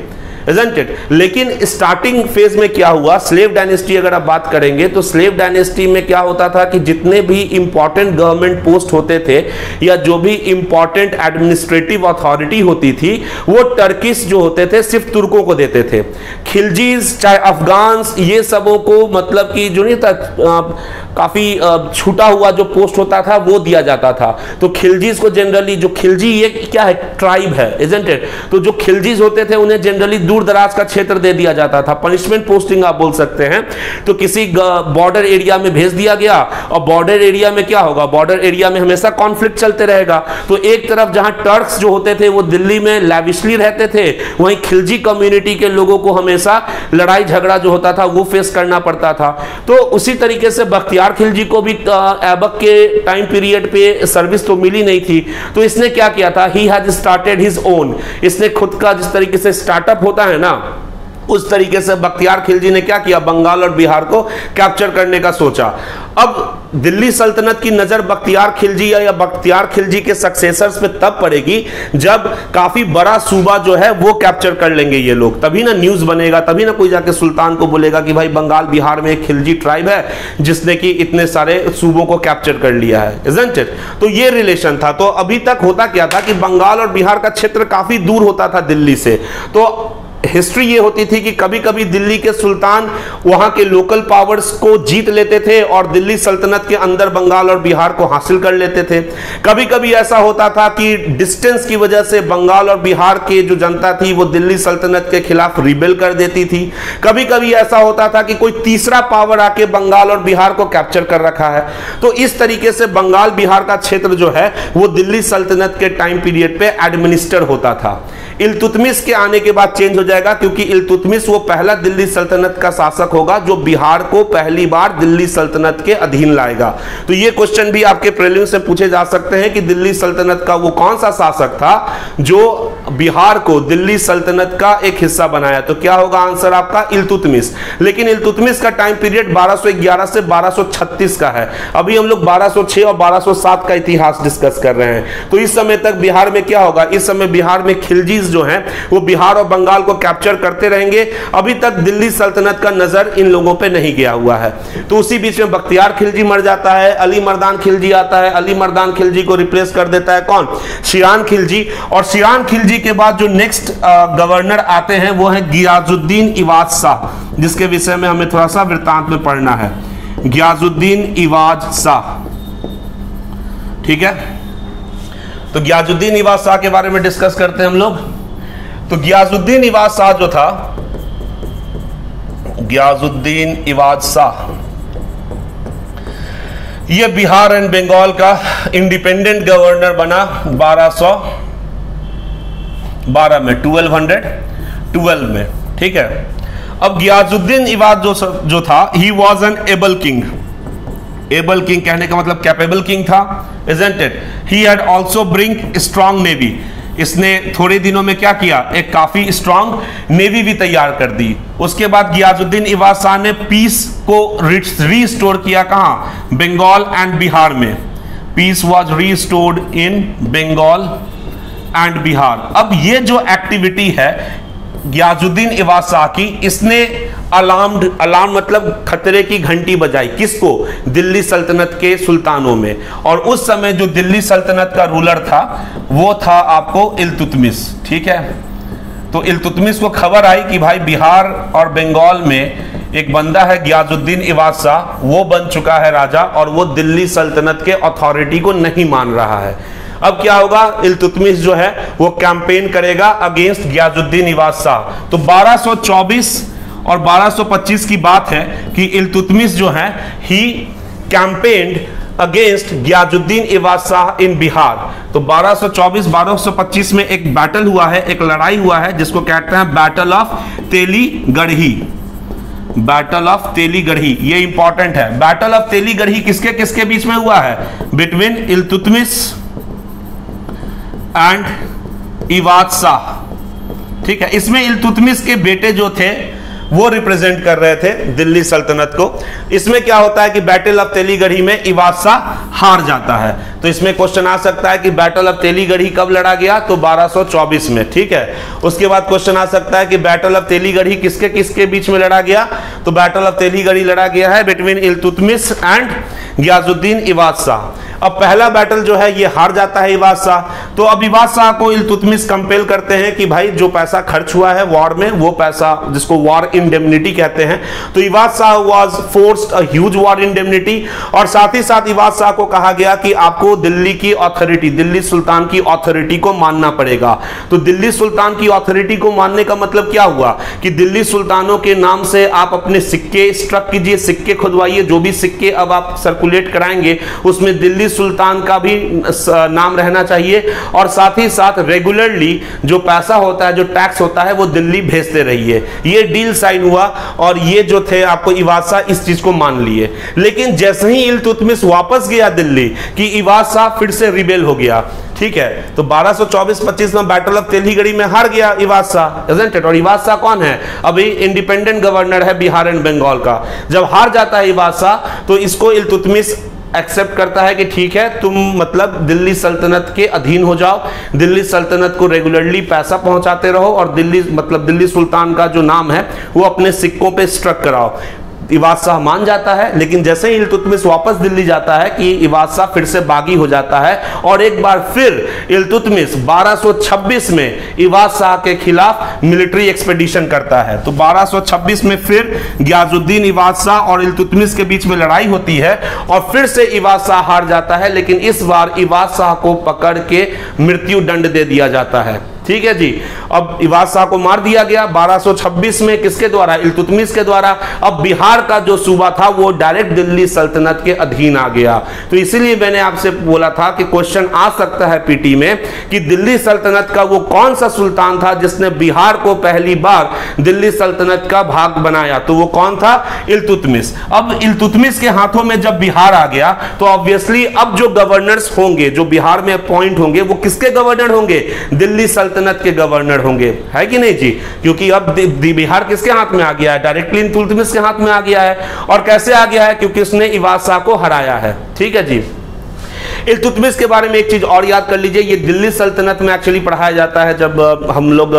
इजंट इट लेकिन स्टार्टिंग फ़ेज़ में क्या हुआ? स्लेव डायनेस्टी अगर आप बात करेंगे तो स्लेव डायनेस्टी में क्या होता था कि जितने भी इंपॉर्टेंट गवर्नमेंट पोस्ट होते थे या जो भी इंपॉर्टेंट एडमिनिस्ट्रेटिव अथॉरिटी होती थी वो टर्किस जो होते थे सिर्फ़ तुर्कों को देते थे। खिलजीज चाहे अफगान ये सबों को मतलब कि जो नहीं था आ, काफ़ी छूटा हुआ जो पोस्ट होता था वो दिया जाता था। तो खिलजीज को जनरली जो खिलजी ये क्या है? ट्राइब है इट तो जो खिलजीज होते थे उन्हें जनरली दूर दराज का क्षेत्र दे दिया जाता था। पनिशमेंट पोस्टिंग आप बोल सकते हैं। तो किसी बॉर्डर एरिया में भेज दिया गया और बॉर्डर एरिया में क्या होगा? बॉर्डर एरिया में हमेशा कॉन्फ्लिक्ट चलते रहेगा। तो एक तरफ़ जहाँ टर्क्स जो होते थे, वो दिल्ली में लैविशली रहते थे, वहीं खिलजी कम्युनिटी के लोगों को हमेशा लड़ाई झगड़ा जो होता था, वो फेस करना पड़ता था। तो उसी तरीके से बख्तियार खिलजी को भी एबक के टाइम पीरियड पे सर्विस तो मिली नहीं थी। तो इसने क्या किया था? He has started his own इसने खुद का जिस तरीके से स्टार्टअप होता है ना? उस तरीके से बख्तियार खिलजी ने क्या किया? बंगाल और बिहार को कैप्चर करने का सोचा। अब दिल्ली सल्तनत की नज़र बख्तियार खिलजी या बख्तियार खिलजी के सक्सेसर्स पे तब पड़ेगी जब काफ़ी बड़ा सूबा जो है वो कैप्चर कर लेंगे ये लोग। तभी ना न्यूज़ बनेगा, तभी ना कोई जाके सुल्तान को बोलेगा कि भाई बंगाल, बिहार में एक खिलजी ट्राइब है जिसने कि इतने सारे सूबों को कैप्चर कर लिया है। तो ये रिलेशन था। तो अभी तक होता क्या था कि बंगाल और बिहार का क्षेत्र काफ़ी दूर होता था दिल्ली से। तो हिस्ट्री ये होती थी कि कभी कभी दिल्ली के सुल्तान वहाँ के लोकल पावर्स को जीत लेते थे और दिल्ली सल्तनत के अंदर बंगाल और बिहार को हासिल कर लेते थे। कभी कभी ऐसा होता था कि डिस्टेंस की वजह से बंगाल और बिहार के जो जनता थी, वो दिल्ली सल्तनत के खिलाफ रिबेल कर देती थी। कभी कभी ऐसा होता था कि कोई तीसरा पावर आके बंगाल और बिहार को कैप्चर कर रखा है। तो इस तरीके से बंगाल बिहार का क्षेत्र जो है, वो दिल्ली सल्तनत के टाइम पीरियड पर एडमिनिस्टर होता था। इलतुतमिस के आने के बाद चेंज हो जाएगा, क्योंकि इलतुतमिस वो पहला दिल्ली सल्तनत का शासक होगा, जो बिहार को पहली बार दिल्ली सल्तनत के अधीन लाएगा। तो ये क्वेश्चन भी आपके प्रेलिम से पूछे जा सकते हैं कि दिल्ली सल्तनत का वो कौन सा शासक था, जो बिहार को दिल्ली सल्तनत का एक हिस्सा बनाया। तो क्या होगा आंसर आपका? इलतुतमिस लेकिन इलतुतमिस का टाइम पीरियड 1211 से 1236 का है। अभी हम लोग 1206 और 1207 का इतिहास डिस्कस कर रहे हैं। तो इस समय तक बिहार में क्या होगा? इस समय बिहार में खिलजीज जो हैं, वो बिहार और बंगाल को कैप्चर करते रहेंगे। अभी तक दिल्ली सल्तनत का नज़र इन लोगों पे नहीं गया हुआ है। तो उसी बीच में बख्तियार खिलजी मर जाता है, अली मर्दान खिलजी आता है, अली मर्दान खिलजी को रिप्लेस कर देता है कौन? शिरान खिलजी। और शिरान खिलजी के बाद जो नेक्स्ट गवर्नर आते हैं, वो है गियाजुद्दीन इवाज शाह, जिसके विषय में हमें थोड़ा सा वृत्तांत में पढ़ना है। गियाजुद्दीन इवाज शाह। ठीक है? तो गियाजुद्दीन इवाज शाह के बारे में डिस्कस करते हैं हम लोग। तो गियाजुद्दीन इवाज शाह जो था, गियाजुद्दीन इवाज शाह, ये बिहार एंड बंगाल का इंडिपेंडेंट गवर्नर बना 1200 12 में 1200 12 में, ठीक है? अब गियाजुद्दीन इवाज जो जो था he was an able king able king कहने का मतलब कैपेबल किंग था isn't it he had also bring strong navy इसने थोड़े दिनों में क्या किया? एक काफ़ी स्ट्रांग नेवी भी तैयार कर दी। उसके बाद गियाजुद्दीन शाह ने पीस को रीस्टोर किया कहा? बंगाल एंड बिहार में। Peace was restored in Bengal and Bihar अब ये जो एक्टिविटी है गियाजुद्दीन शाह की इसने अलार्म अलार्म मतलब खतरे की घंटी बजाई। किसको? दिल्ली सल्तनत के सुल्तानों में। और उस समय जो दिल्ली सल्तनत का रूलर था, वो था आपको इलतुतमिस। ठीक है? तो इलतुतमिस को खबर आई कि भाई बिहार और बंगाल में एक बंदा है गियाजुद्दीन शाह वो बन चुका है राजा और वो दिल्ली सल्तनत के अथॉरिटी को नहीं मान रहा है। अब क्या होगा? इलतुतमिस जो है, वो कैंपेन करेगा अगेंस्ट गियाजुद्दीन इवाज शाह। तो 1224 और 1225 की बात है कि इलतुतमिस जो है he campaigned against Ghiyasuddin Iwaz Shah in Bihar. तो 1224 1225 में एक बैटल हुआ है, एक लड़ाई हुआ है, जिसको कहते हैं battle of Teliagarhi battle of Teliagarhi ये इंपॉर्टेंट है। बैटल ऑफ़ तेली गढ़ी किसके किसके बीच में हुआ है? बिटवीन इलतुतमिस एंड इवाद शाह ठीक है, इसमें इलतुतमिस के बेटे जो थे, वो रिप्रेजेंट कर रहे थे दिल्ली सल्तनत को। इसमें क्या होता है कि बैटल ऑफ़ तेलीगढ़ी में इवाद शाह हार जाता है। तो इसमें क्वेश्चन आ सकता है कि बैटल ऑफ़ तेलीगढ़ी कब लड़ा गया? तो 1224 में, ठीक है? उसके बाद क्वेश्चन आ सकता है कि बैटल ऑफ़ तेलीगढ़ी किसके किसके बीच में लड़ा गया? तो बैटल ऑफ़ तेलीगढ़ी लड़ा गया है बिटवीन इलतुतमिस एंड गयाजुद्दीन इवाद शाह अब पहला बैटल जो है, ये हार जाता है इवाद शाह तो अब इवाद शाह को इलतुतमिस कंपेल करते हैं कि भाई, जो पैसा खर्च हुआ है वॉर में, वो पैसा, जिसको वॉर इंडेमनिटी कहते हैं। तो Iwaz Shah was forced a huge war indemnity और साथ ही साथ इवाद शाह को कहा गया कि आपको दिल्ली की अथॉरिटी दिल्ली सुल्तान की अथॉरिटी को मानना पड़ेगा। तो दिल्ली सुल्तान की अथॉरिटी को मानने का मतलब क्या हुआ? कि दिल्ली सुल्तानों के नाम से आप अपने सिक्के स्ट्रक कीजिए, सिक्के खुदवाइए, जो भी सिक्के अब आप सर्कुलेट कराएँगे, उसमें दिल्ली सुल्तान का भी नाम रहना चाहिए। और साथ ही साथ रेगुलरली जो पैसा होता है, जो टैक्स होता है, वो दिल्ली भेजते रहिए। ये डील साइन हुआ और ये जो थे आपको इवासा इस चीज़ को मान लिए। लेकिन जैसे ही इलतुतमिस वापस गया दिल्ली कि इवासा फिर से रिबेल हो गया, ठीक है? तो 1224-25 में बैटल ऑफ़ तेलीगढ़ी में हार गया इवाज शाह और शाह कौन है? अभी इंडिपेंडेंट गवर्नर है बिहार एंड बंगाल का। जब हार जाता है शाह तो इसको इलतुतमिस एक्सेप्ट करता है कि ठीक है, तुम मतलब दिल्ली सल्तनत के अधीन हो जाओ। दिल्ली सल्तनत को रेगुलरली पैसा पहुंचाते रहो और दिल्ली मतलब दिल्ली सुल्तान का जो नाम है, वो अपने सिक्कों पे स्ट्रक कराओ। इवाद शाह मान जाता है, लेकिन जैसे ही इलतुतमिस वापस दिल्ली जाता है कि इवाद शाह फिर से बागी हो जाता है, और एक बार फिर इलतुतमिस 1226 में इवाद शाह के खिलाफ मिलिट्री एक्सपेडिशन करता है। तो 1226 में फिर गयाजुद्दीन इवाद शाह और इलतुतमिस के बीच में लड़ाई होती है, और फिर से इवाद शाह हार जाता है, लेकिन इस बार इवाद शाह को पकड़ के मृत्यु दंड दे दिया जाता है। ठीक है जी। अब इवाज शाह को मार दिया गया 1226 में किसके द्वारा? इल्तुतमिश के द्वारा। अब बिहार का जो सूबा था, वो डायरेक्ट दिल्ली सल्तनत के अधीन आ गया। तो इसीलिए मैंने आपसे बोला था कि क्वेश्चन आ सकता है पीटी में कि दिल्ली सल्तनत का वो कौन सा सुल्तान था जिसने बिहार को पहली बार दिल्ली सल्तनत का भाग बनाया? तो वो कौन था? इल्तुतमिश अब इल्तुतमिश के हाथों में जब बिहार आ गया तो ऑब्वियसली अब जो गवर्नर्स होंगे, जो बिहार में अपॉइंट होंगे, वो किसके गवर्नर होंगे? दिल्ली सल्तनत सल्तनत के गवर्नर होंगे। है कि नहीं जी? क्योंकि अब बिहार किसके हाथ में आ गया है? डायरेक्टली तुलतमिस के हाथ में आ गया है। और कैसे आ गया है? क्योंकि उसने इवासा को हराया है। ठीक है जी? इल्तुतमिस के बारे में एक चीज़ और याद कर लीजिए, ये दिल्ली सल्तनत में एक्चुअली पढ़ाया जाता है जब हम लोग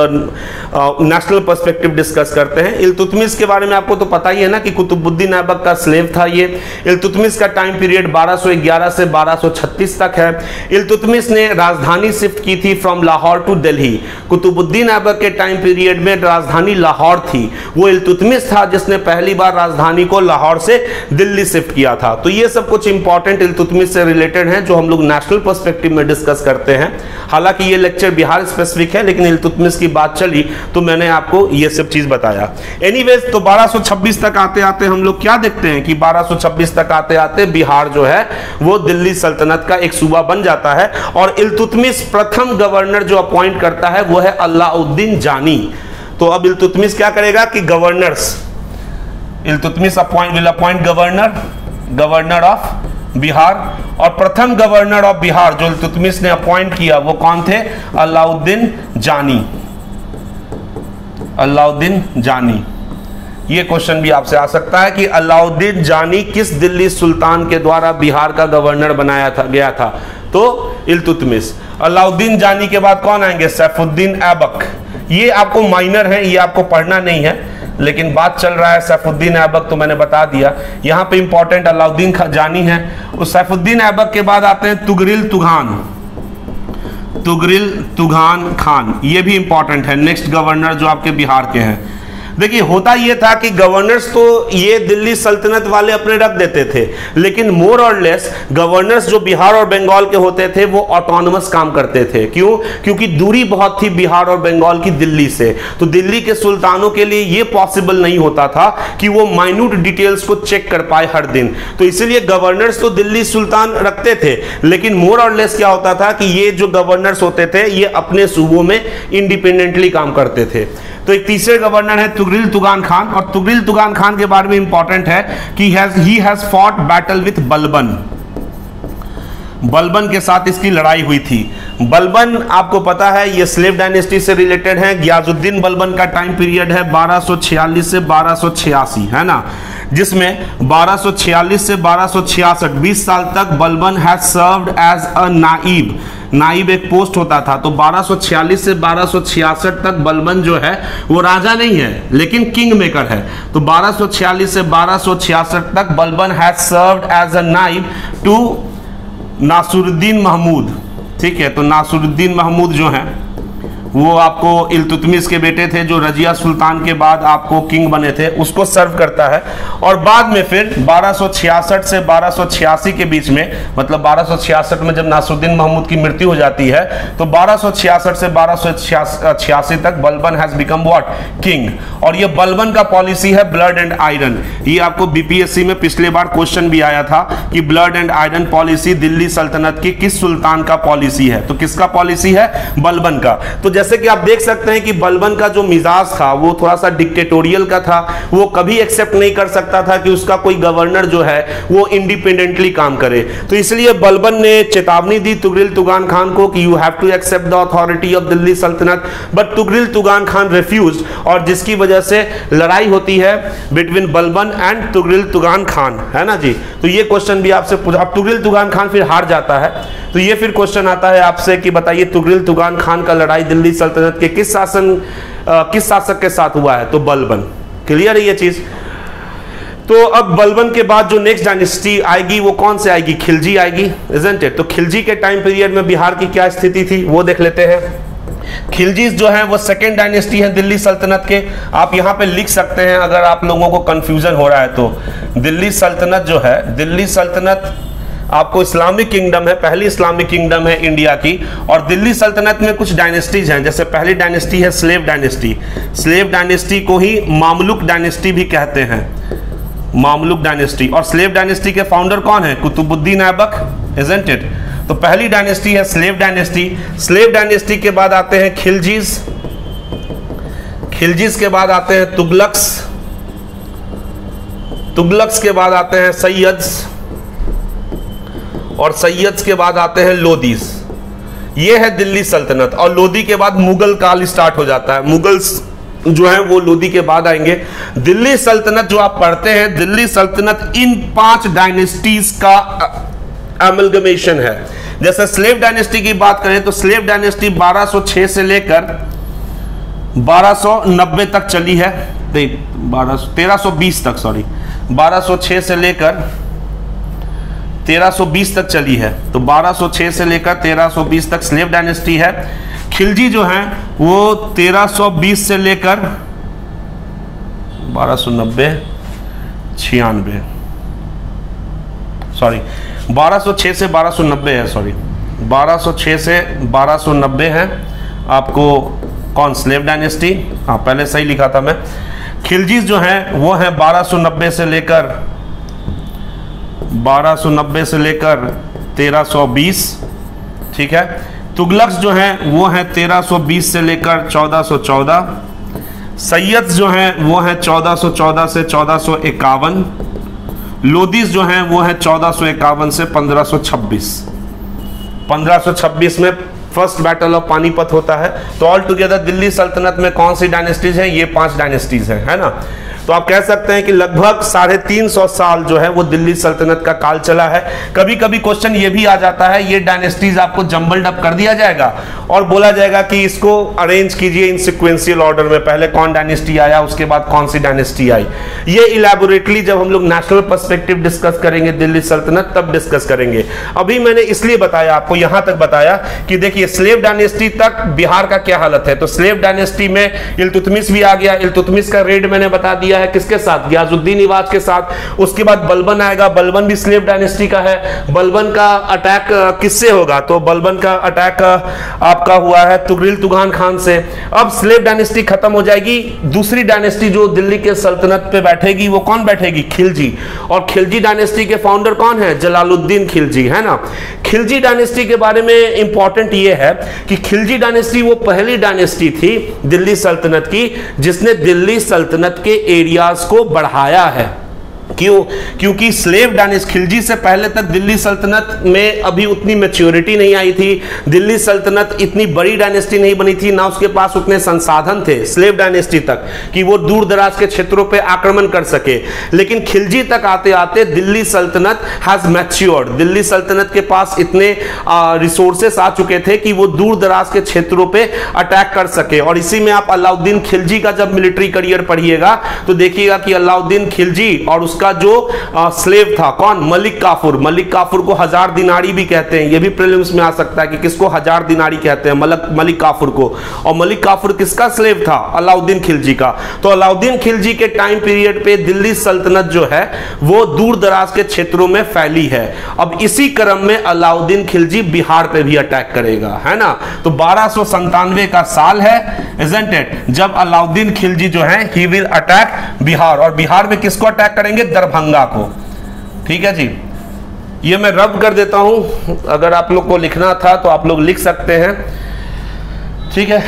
नेशनल पर्सपेक्टिव डिस्कस करते हैं। इल्तुतमिस के बारे में आपको तो पता ही है ना कि कुतुबुद्दीन ऐबक का स्लेव था ये। इल्तुतमिस का टाइम पीरियड 1211 से 1236 तक है। इल्तुतमिस ने राजधानी शिफ्ट की थी फ्रॉम लाहौर टू दिल्ली कुतुबुद्दीन ऐबक के टाइम पीरियड में राजधानी लाहौर थी। वो इल्तुतमिस था जिसने पहली बार राजधानी को लाहौर से दिल्ली शिफ्ट किया था। तो ये सब कुछ इंपॉर्टेंट इल्तुतमिस से रिलेटेड है, जो हम लोग नेशनल पर्सपेक्टिव में डिस्कस करते हैं। हालाँकि ये लेक्चर बिहार स्पेसिफिक है, लेकिन इल्तुतमिश की बात चली तो मैंने आपको ये सब चीज़ बताया। एनीवेज तो 1226 तक आते आते हम लोग क्या देखते हैं कि 1226 तक आते आते बिहार जो है, वो दिल्ली सल्तनत का एक सूबा बन जाता है, और इल्तुतमिश प्रथम गवर्नर जो अपॉइंट करता है, वो है अल्लाउद्दीन जानी। तो अब इल्तुतमिश क्या करेगा कि governors Iltutmish appoint will appoint governor governor of Bihar और प्रथम गवर्नर ऑफ़ बिहार जो तुतमिस ने अपॉइंट किया, वो कौन थे? अलाउद्दीन जानी। अलाउद्दीन जानी। ये क्वेश्चन भी आपसे आ सकता है कि अलाउद्दीन जानी किस दिल्ली सुल्तान के द्वारा बिहार का गवर्नर बनाया था, गया था? तो इल्तुतमिस अलाउद्दीन जानी के बाद कौन आएँगे? सैफुद्दीन ऐबक। ये आपको माइनर है, ये आपको पढ़ना नहीं है। लेकिन बात चल रहा है, सैफुद्दीन ऐबक तो मैंने बता दिया। यहाँ पे इंपॉर्टेंट अलाउद्दीन जानी है। उस सैफुद्दीन ऐबक के बाद आते हैं तुगरिल तुघान। तुगरिल तुघान खान, ये भी इंपॉर्टेंट है। नेक्स्ट गवर्नर जो आपके बिहार के हैं। देखिए, होता यह था कि गवर्नर्स तो ये दिल्ली सल्तनत वाले अपने रख देते थे, लेकिन मोर और लेस गवर्नर्स जो बिहार और बंगाल के होते थे, वो ऑटोनमस काम करते थे। क्यों? क्योंकि दूरी बहुत थी बिहार और बंगाल की दिल्ली से। तो दिल्ली के सुल्तानों के लिए ये पॉसिबल नहीं होता था कि वो माइन्यूट डिटेल्स को चेक कर पाए हर दिन। तो इसीलिए गवर्नर्स तो दिल्ली सुल्तान रखते थे, लेकिन मोर और लेस क्या होता था कि ये जो गवर्नर्स होते थे, ये अपने सूबों में इंडिपेंडेंटली काम करते थे। तो एक तीसरे गवर्नर है तुगरिल तुगान खान, और तुगरिल तुगान खान के बारे में इंपॉर्टेंट है कि he has fought battle with Balban. Balban के साथ इसकी लड़ाई हुई थी। बलबन, आपको पता है, ये स्लेव डायनेस्टी से रिलेटेड है। ग्याजुद्दीन बलबन का टाइम पीरियड है 1246 से 1286 है ना? जिसमें 1246 से 1266 20 साल तक Balban has served as a नाइब। नाइब एक पोस्ट होता था तो 1246 से 1266 तक बलबन जो है, वो राजा नहीं है, लेकिन किंग मेकर है। तो 1246 से 1266 तक Balban has served as a naib to Nasiruddin Mahmud. ठीक है तो नासुरुद्दीन महमूद जो है वो आपको इल्तुतमिस के बेटे थे, जो रजिया सुल्तान के बाद आपको किंग बने थे, उसको सर्व करता है। और बाद में फिर 1266 से 1286 के बीच में मतलब 1266 में जब नासुद्दीन महमूद की मृत्यु हो जाती है तो 1266 से 1286 तक Balban has become what king और ये बलबन का पॉलिसी है ब्लड एंड आयरन ये आपको बीपीएससी में पिछले बार क्वेश्चन भी आया था कि blood and iron policy Delhi सल्तनत की किस सुल्तान का पॉलिसी है? तो किसका पॉलिसी है? बलबन का। तो जैसे कि आप देख सकते हैं कि बलबन का जो मिजाज था, वो थोड़ा सा डिक्टेटोरियल का था। वो कभी एक्सेप्ट नहीं कर सकता था कि उसका कोई गवर्नर जो है, वो इंडिपेंडेंटली काम करे। तो इसलिए बलबन ने चेतावनी दी तुगरिल तुगान खान को कि you have to accept the authority of Delhi सल्तनत। बट तुगरिल तुगान खान रिफ्यूज और जिसकी वजह से लड़ाई होती है बिटवीन बलबन एंड तुगरिल तुगान खान। है ना जी? तो ये क्वेश्चन भी आपसे अब तुगरिल तुगान खान फिर हार जाता है। तो ये फिर क्वेश्चन आता है आपसे कि बताइए तुगरिल तुगान खान का लड़ाई दिल्ली सल्तनत के किस शासन किस शासक के साथ हुआ है? तो बलबन। क्लियर है ये चीज़? तो अब बलबन के बाद जो नेक्स्ट डायनेस्टी आएगी, वो कौन से आएगी? खिलजी आएगी इट तो खिलजी के टाइम पीरियड में बिहार की क्या स्थिति थी, वो देख लेते हैं। खिलजी जो है, वो सेकेंड डायनेस्टी है दिल्ली सल्तनत के। आप यहाँ पे लिख सकते हैं, अगर आप लोगों को कंफ्यूजन हो रहा है तो। दिल्ली सल्तनत जो है, दिल्ली सल्तनत आपको इस्लामिक किंगडम है, पहली इस्लामिक किंगडम है इंडिया की, और दिल्ली सल्तनत में कुछ डायनेस्टीज हैं, जैसे पहली डायनेस्टी है स्लेव डायनेस्टी। स्लेव डायनेस्टी को ही मामलुक डायनेस्टी भी कहते हैं। Mamluk dynasty. और स्लेव डायनेस्टी के फाउंडर कौन है? कुतुबुद्दीन ऐबक इट तो पहली डायनेस्टी है स्लेव डायनेस्टी। स्लेव डायनेस्टी के बाद आते हैं खिलजीज। खिलजीज के बाद आते हैं तुगलक्स। तुगलक्स के बाद आते हैं सैयद्स और सैयद के बाद आते हैं लोदीस। ये है दिल्ली सल्तनत। और लोदी के बाद मुगल काल स्टार्ट हो जाता है। मुगल्स जो है वो लोदी के बाद आएँगे। दिल्ली सल्तनत जो आप पढ़ते हैं, दिल्ली सल्तनत इन पाँच डायनेस्टीज का एमलगमेशन है। जैसे स्लेव डायनेस्टी की बात करें तो स्लेव डायनेस्टी 1206 से लेकर 1290 तक चली है। बारह तेरह तक सॉरी 1206 से लेकर 1320 तक चली है। तो 1206 से लेकर 1320 तक स्लेव डायनेस्टी है। खिलजी जो है, वो 1320 से लेकर 1290 छियानवे। सॉरी 1206 से 1290 है सॉरी 1206 से 1290 है। आपको कौन स्लेव डायनेस्टी? हाँ पहले सही लिखा था मैं। खिलजीज जो है, वो है 1290 से लेकर 1290 से लेकर 1320 ठीक है? तुगलक्स जो हैं, वो हैं 1320 से लेकर 1414 सैयद जो हैं, वो हैं 1414 से चौदह लोदीस जो हैं, वो हैं चौदह से 1526 1526 में फ़र्स्ट बैटल ऑफ़ पानीपत होता है। तो ऑल टुगेदर दिल्ली सल्तनत में कौन सी डायनेस्टीज हैं? ये पाँच डायनेस्टीज हैं, है ना? तो आप कह सकते हैं कि लगभग साढ़े तीन सौ साल जो है वो दिल्ली सल्तनत का काल चला है। कभी कभी क्वेश्चन ये भी आ जाता है, ये डायनेस्टीज आपको जम्बल्ड अप कर दिया जाएगा और बोला जाएगा कि इसको अरेंज कीजिए इन सिक्वेंशियल ऑर्डर में। पहले कौन डायनेस्टी आया, उसके बाद कौन सी डायनेस्टी आई। ये इलेबोरेटली जब हम लोग नेशनल परस्पेक्टिव डिस्कस करेंगे दिल्ली सल्तनत, तब डिस्कस करेंगे। अभी मैंने इसलिए बताया, आपको यहाँ तक बताया कि देखिए स्लेव डायनेस्टी तक बिहार का क्या हालत है? तो स्लेव डायनेस्टी में इलतुतमिस भी आ गया इलतुतमिस का रेड मैंने बता दिया। दिया है किसके साथ? गयाजुद्दीन इवाज के साथ। उसके बाद बलबन आएगा। बलबन भी स्लेव डायनेस्टी का है। बलबन का अटैक किससे होगा? तो बलबन का अटैक आपका हुआ है तुगरिल तुगान खान से। अब स्लेव डायनेस्टी खत्म हो जाएगी। दूसरी डायनेस्टी जो दिल्ली के सल्तनत पे बैठेगी, वो कौन बैठेगी? खिलजी। और खिलजी डायनेस्टी के फाउंडर कौन है? जलालुद्दीन खिलजी, है ना? खिलजी डायनेस्टी के बारे में इंपॉर्टेंट ये है कि खिलजी डायनेस्टी वो पहली डायनेस्टी थी दिल्ली सल्तनत की, जिसने दिल्ली सल्तनत के एरियाज़ को बढ़ाया है। क्यों? क्योंकि स्लेव डायनेस्टी खिलजी से पहले तक दिल्ली सल्तनत में अभी उतनी मेच्योरिटी नहीं आई थी। दिल्ली सल्तनत इतनी बड़ी डायनेस्टी नहीं बनी थी, ना उसके पास उतने संसाधन थे स्लेव डायनेस्टी तक, कि वो दूर दराज के क्षेत्रों पे आक्रमण कर सके। लेकिन खिलजी तक आते आते दिल्ली सल्तनत हैज़ मैच्योर्ड दिल्ली सल्तनत के पास इतने रिसोर्सेस आ चुके थे कि वो दूर दराज के क्षेत्रों पर अटैक कर सके। और इसी में आप अलाउद्दीन खिलजी का जब मिलिट्री करियर पढ़िएगा तो देखिएगा कि अलाउद्दीन खिलजी और उसका जो आ, स्लेव था कौन? मलिक काफुर। मलिक काफुर को हज़ार दिनाड़ी भी कहते हैं। ये भी प्रीलिम्स में आ सकता है कि किसको हज़ार दिनाड़ी कहते हैं? मलक मलिक काफुर को। और मलिक काफुर किसका स्लेव था? अलाउद्दीन खिलजी का। तो अलाउद्दीन खिलजी के टाइम पीरियड पे दिल्ली सल्तनत जो है वो दूर दराज के क्षेत्रों में फैली है। अब इसी क्रम में अलाउद्दीन खिलजी बिहार पे भी अटैक करेगा है ना? तो बारह का साल है इजेंट जब अलाउद्दीन खिलजी जो है ही विल अटैक बिहार। और बिहार में किसको अटैक करेंगे? दरभंगा को। ठीक है जी? ये मैं रब कर देता हूँ। अगर आप लोग को लिखना था तो आप लोग लिख सकते हैं। ठीक है?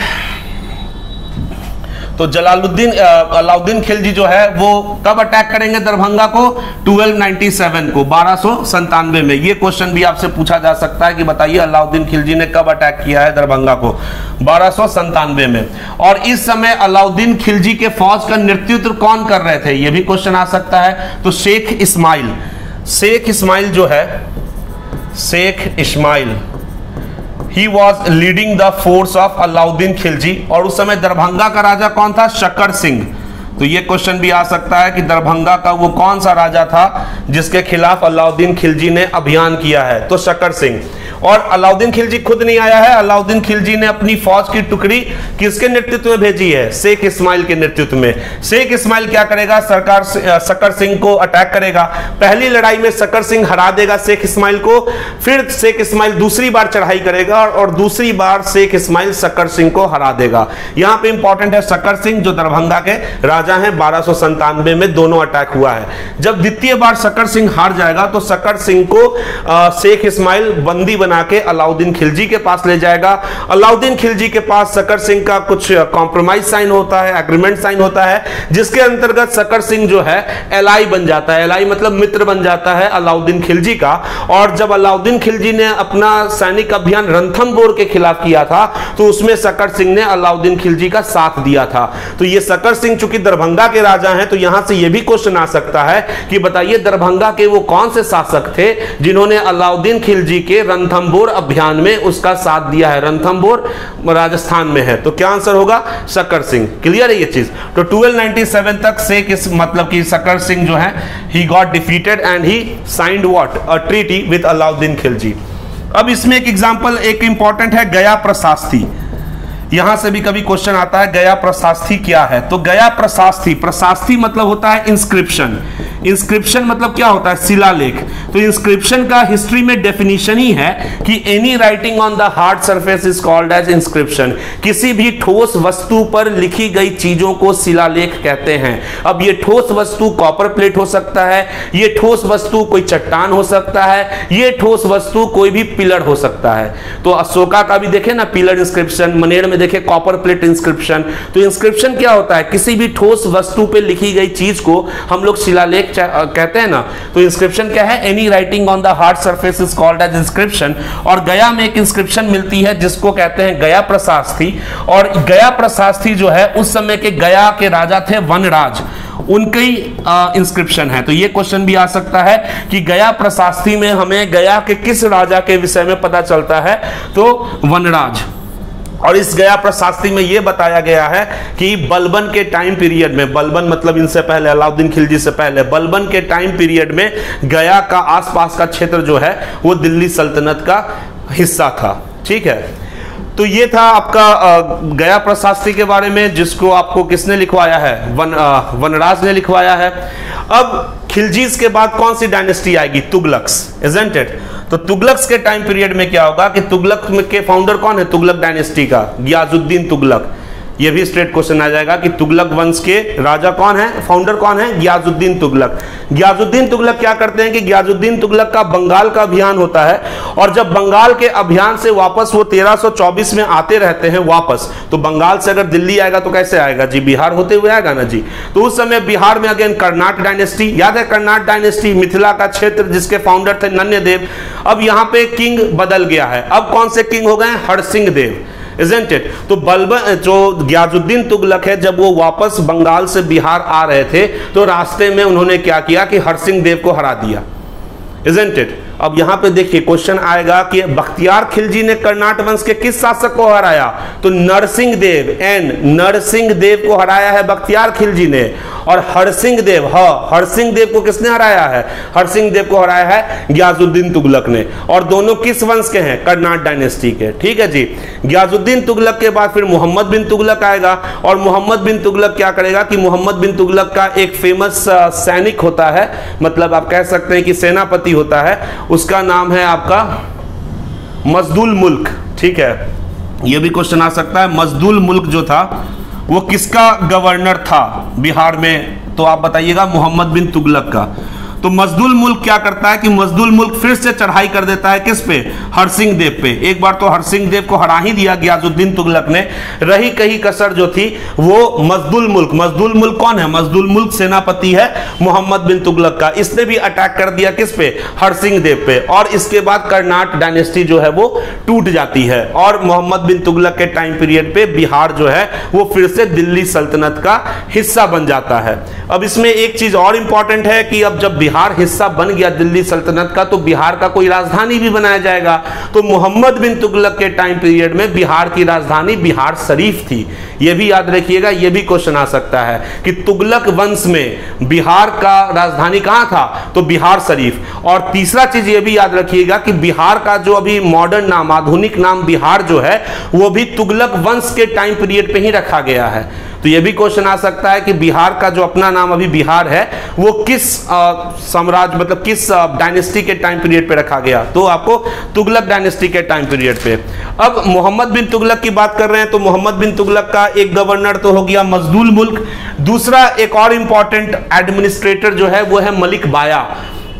तो जलालुद्दीन अलाउद्दीन खिलजी जो है, वो कब अटैक करेंगे दरभंगा को? 1297 को, बारह में। ये क्वेश्चन भी आपसे पूछा जा सकता है कि बताइए अलाउद्दीन खिलजी ने कब अटैक किया है दरभंगा को? बारह में। और इस समय अलाउद्दीन खिलजी के फौज का नेतृत्व कौन कर रहे थे? ये भी क्वेश्चन आ सकता है। तो शेख इस्माइल शेख इस्माइल जो है, Sheikh Ismail he was leading the force of Alauddin Khilji और उस समय दरभंगा का राजा कौन था? शक्कर सिंह। तो ये क्वेश्चन भी आ सकता है कि दरभंगा का वो कौन सा राजा था जिसके खिलाफ अलाउद्दीन खिलजी ने अभियान किया है? तो शकर सिंह। और अलाउद्दीन खिलजी खुद नहीं आया है। अलाउद्दीन खिलजी ने अपनी फौज की टुकड़ी किसके नेतृत्व में भेजी है? शेख इस्माइल के नेतृत्व में। शेख इस्माइल क्या करेगा? सरकार शकर सिंह को अटैक करेगा। पहली लड़ाई में शकर सिंह हरा देगा शेख इस्माइल को। फिर शेख इस्माइल दूसरी बार चढ़ाई करेगा और दूसरी बार शेख इस्माइल शक्कर सिंह को हरा देगा। यहाँ पे इंपॉर्टेंट है शकर सिंह, जो दरभंगा के राजा हैं, बारह में दोनों अटैक हुआ है। जब द्वितीय बार शक्कर सिंह हार जाएगा तो शक्कर सिंह को शेख इस्माइल बंदी बना के अलाउद्दीन खिलजी के पास ले जाएगा। अलाउद्दीन खिलजी के पास शक्कर सिंह का कुछ कॉम्प्रोमाइज साइन होता है एग्रीमेंट साइन होता है, जिसके अंतर्गत शक्कर सिंह जो है एलाई बन जाता है। एलाई मतलब मित्र बन जाता है अलाउद्दीन खिलजी का। और जब अलाउद्दीन खिलजी ने अपना सैनिक अभियान रणथम्बोर के खिलाफ किया था तो उसमें शक्कर सिंह ने अलाउद्दीन खिलजी का साथ दिया था। तो ये शक्कर सिंह चूँकि दरभंगा के राजा हैं तो यहाँ से यह भी क्वेश्चन आ सकता है कि बताइए दरभंगा के वो कौन से शासक थे जिन्होंने अलाउद्दीन खिलजी के रणथम रणथम्बोर अभियान में उसका साथ दिया है? रणथम्बोर राजस्थान में है। तो क्या आंसर होगा? शक्कर सिंह। क्लियर है ये चीज़? तो 1297 तक से किस मतलब कि शक्कर सिंह जो है he got defeated and he signed what a treaty with Alauddin Khilji. अब इसमें एक एग्जांपल एक इंपॉर्टेंट है, गया प्रशास्ती। यहाँ से भी कभी क्वेश्चन आता है, गया प्रशास्थी क्या है? तो गया प्रशास्थी प्रशास्थी मतलब होता है इंस्क्रिप्शन इंस्क्रिप्शन मतलब क्या होता है? शिलालेख. तो इंस्क्रिप्शन का हिस्ट्री में डेफिनेशन ही है कि any writing on the hard surface is called as inscription किसी भी ठोस वस्तु पर लिखी गई चीज़ों को शिलालेख कहते हैं. अब ये ठोस वस्तु कॉपर प्लेट हो सकता है, ये ठोस वस्तु कोई चट्टान हो सकता है, ये ठोस वस्तु कोई भी पिलर हो सकता है. तो अशोका का भी देखे ना, पिलर इंस्क्रिप्शन मनेर में देखे कॉपर प्लेट इंस्क्रिप्शन तो इंस्क्रिप्शन क्या होता है? किसी भी ठोस वस्तु पर लिखी गई चीज़ को हम लोग शिलालेख कहते हैं ना तो इंस्क्रिप्शन क्या है? Any writing on the hard surface is called as inscription और गया में एक इंस्क्रिप्शन मिलती है, जिसको कहते हैं गया प्रशास्थी और गया प्रशास्थी जो है, उस समय के गया के राजा थे वनराज। उनकी इंस्क्रिप्शन है। तो ये क्वेश्चन भी आ सकता है कि गया प्रशास्थी में हमें गया के किस राजा के विषय में पता चलता है? तो वनराज। और इस गया प्रशास्त्री में यह बताया गया है कि बलबन के टाइम पीरियड में, बलबन मतलब इनसे पहले, अलाउद्दीन खिलजी से पहले, बलबन के टाइम पीरियड में गया का आसपास का क्षेत्र जो है, वो दिल्ली सल्तनत का हिस्सा था। ठीक है? तो ये था आपका गया प्रशास्त्री के बारे में, जिसको आपको किसने लिखवाया है? वन वनराज ने लिखवाया है। अब खिलजीज के बाद कौन सी डायनेस्टी आएगी? तुगलक्स इट तो तुगलक के टाइम पीरियड में क्या होगा कि तुगलक के फाउंडर कौन है? तुगलक डायनेस्टी का, गियाजुद्दीन तुगलक। ये भी स्ट्रेट क्वेश्चन आ जाएगा कि तुगलक वंश के राजा कौन है? फाउंडर कौन है? ग्याजुद्दीन तुगलक। ग्याजुद्दीन तुगलक क्या करते हैं कि ग्याजुद्दीन तुगलक का बंगाल का अभियान होता है और जब बंगाल के अभियान से वापस वो 1324 में आते रहते हैं वापस तो बंगाल से अगर दिल्ली आएगा तो कैसे आएगा? जी, बिहार होते हुए आएगा ना जी? तो उस समय बिहार में अगेन कर्नाट डायनेस्टी याद है कर्नाट डायनेस्टी मिथिला का क्षेत्र जिसके फाउंडर थे नन्य अब यहाँ पे किंग बदल गया है। अब कौन से किंग हो गए? हरसिंह देव इजेंट इट तो बल्ब जो ग्याजुद्दीन तुगलक है, जब वो वापस बंगाल से बिहार आ रहे थे तो रास्ते में उन्होंने क्या किया कि हरसिंह देव को हरा दिया। इजेंट इट अब यहाँ पे देखिए, क्वेश्चन आएगा कि बख्तियार खिलजी ने कर्नाट वंश के किस शासक को हराया? तो नरसिंह देव, एन, नरसिंह देव को हराया है बख्तियार खिलजी ने। और हरसिंह देव, ह, हरसिंह देव को किसने हराया है? हरसिंह देव को हराया है ग्याजुद्दीन तुगलक ने। और दोनों किस वंश के हैं? कर्नाट डायनेस्टी के। ठीक है जी? ग्याजुद्दीन तुगलक के बाद फिर मोहम्मद बिन तुगलक आएगा। और मोहम्मद बिन तुगलक क्या करेगा कि मोहम्मद बिन तुगलक का एक फ़ेमस सैनिक होता है। मतलब आप कह सकते हैं कि सेनापति होता है। उसका नाम है आपका मजदूल मुल्क, ठीक है? यह भी क्वेश्चन आ सकता है, मजदूल मुल्क जो था, वो किसका गवर्नर था बिहार में? तो आप बताइएगा, मोहम्मद बिन तुगलक का। तो मजदुल मुल्क क्या करता है कि मजदुल मुल्क फिर से चढ़ाई कर देता है किस पे? हरसिंह देव पे। एक बार तो हरसिंह देव को हरा ही दिया गयाजुद्दीन तुगलक ने। रही कही कसर जो थी, वो मजदुल मुल्क। मजदुल मुल्क कौन है? मजदुल मुल्क सेनापति है मोहम्मद बिन तुगलक का। इसने भी अटैक कर दिया किस पे? हरसिंह देव पे। और इसके बाद कर्नाट डायनेस्टी जो है, वो टूट जाती है। और मोहम्मद बिन तुगलक के टाइम पीरियड पे बिहार जो है, वो फिर से दिल्ली सल्तनत का हिस्सा बन जाता है। अब इसमें एक चीज़ और इंपॉर्टेंट है कि अब जब बिहार हिस्सा बन गया दिल्ली सल्तनत का तो बिहार का कोई राजधानी भी बनाया जाएगा। तो मोहम्मद बिन तुगलक के टाइम पीरियड में बिहार की राजधानी बिहार शरीफ थी। यह भी याद रखिएगा यह भी क्वेश्चन आ सकता है कि तुगलक वंश में बिहार का राजधानी कहाँ था? तो बिहार शरीफ। और तीसरा चीज़ यह भी याद रखिएगा कि बिहार का जो अभी मॉडर्न नाम, आधुनिक नाम बिहार जो है, वो भी तुगलक वंश के टाइम पीरियड पे ही रखा गया है। तो यह भी क्वेश्चन आ सकता है कि बिहार का जो अपना नाम अभी बिहार है, वो किस साम्राज्य मतलब किस डायनेस्टी के टाइम पीरियड पे रखा गया? तो आपको तुगलक डायनेस्टी के टाइम पीरियड पे। अब मोहम्मद बिन तुगलक की बात कर रहे हैं तो मोहम्मद बिन तुगलक का एक गवर्नर तो हो गया मजदूल मुल्क। दूसरा एक और इंपॉर्टेंट एडमिनिस्ट्रेटर जो है, वो है मलिक बाया।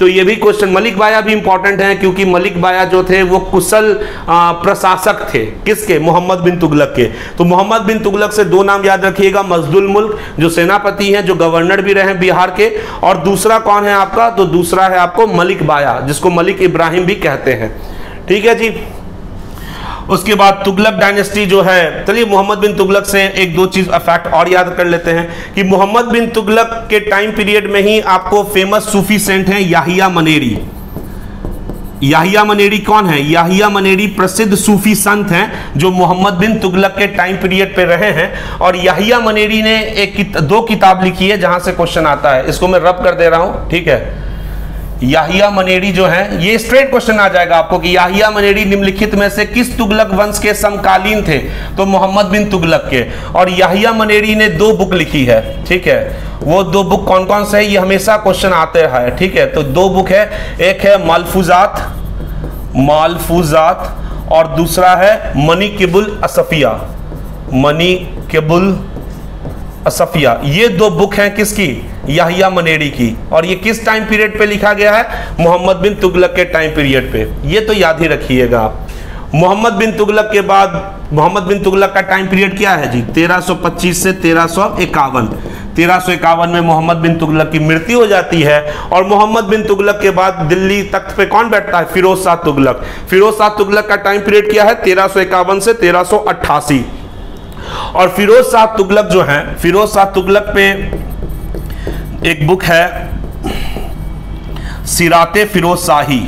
तो ये भी क्वेश्चन मलिक बाया भी इंपॉर्टेंट है, क्योंकि मलिक बाया जो थे, वो कुशल प्रशासक थे. किसके? मोहम्मद बिन तुगलक के. तो मोहम्मद बिन तुगलक से दो नाम याद रखिएगा. मजदुल मुल्क, जो सेनापति हैं, जो गवर्नर भी रहे बिहार के. और दूसरा कौन है आपका? तो दूसरा है आपको मलिक बाया जिसको मलिक इब्राहिम भी कहते हैं. ठीक है जी? उसके बाद तुगलक डायनेस्टी जो है, चलिए मोहम्मद बिन तुगलक से एक दो चीज़ फैक्ट और याद कर लेते हैं कि मोहम्मद बिन तुगलक के टाइम पीरियड में ही आपको फ़ेमस सूफी सेंट हैं याहिया मनेरी। याहिया मनेरी कौन है? याहिया मनेरी प्रसिद्ध सूफी संत हैं जो मोहम्मद बिन तुगलक के टाइम पीरियड पे रहे हैं और याहिया मनेरी ने एक दो किताब लिखी है जहाँ से क्वेश्चन आता है। इसको मैं रब कर दे रहा हूँ, ठीक है? याहिया मनेरी जो है, ये स्ट्रेट क्वेश्चन आ जाएगा आपको कि याहिया मनेरी निम्नलिखित में से किस तुगलक वंश के समकालीन थे? तो मोहम्मद बिन तुगलक के। और याहिया मनेरी ने दो बुक लिखी है, ठीक है? वो दो बुक कौन कौन से है? ये हमेशा क्वेश्चन आते हैं, ठीक है? तो दो बुक है, एक है मालफूजात मालफूजात, और दूसरा है मनी किबुल असफिया। मनी किबुल असफिया। ये दो बुक हैं किसकी? याहिया मनेरी की। और ये किस टाइम पीरियड पे लिखा गया है? मोहम्मद बिन तुगलक के टाइम पीरियड पे। ये तो याद ही रखिएगा आप। मोहम्मद बिन तुगलक के बाद, मोहम्मद बिन तुगलक का टाइम पीरियड क्या है जी? 1325 से तेरह सौ में मोहम्मद बिन तुगलक की मृत्यु हो जाती है। और मोहम्मद बिन तुगलक के बाद दिल्ली तख्त पे कौन बैठता है? फिरोज शाह तुगलक। फिरोज शाह तुगलक का टाइम पीरियड क्या है? तेरह सौ तेरह और फिरोज शाह तुगलक जो है, फिरोज शाह तुगलक पे एक बुक है सिराते फिरोज शाही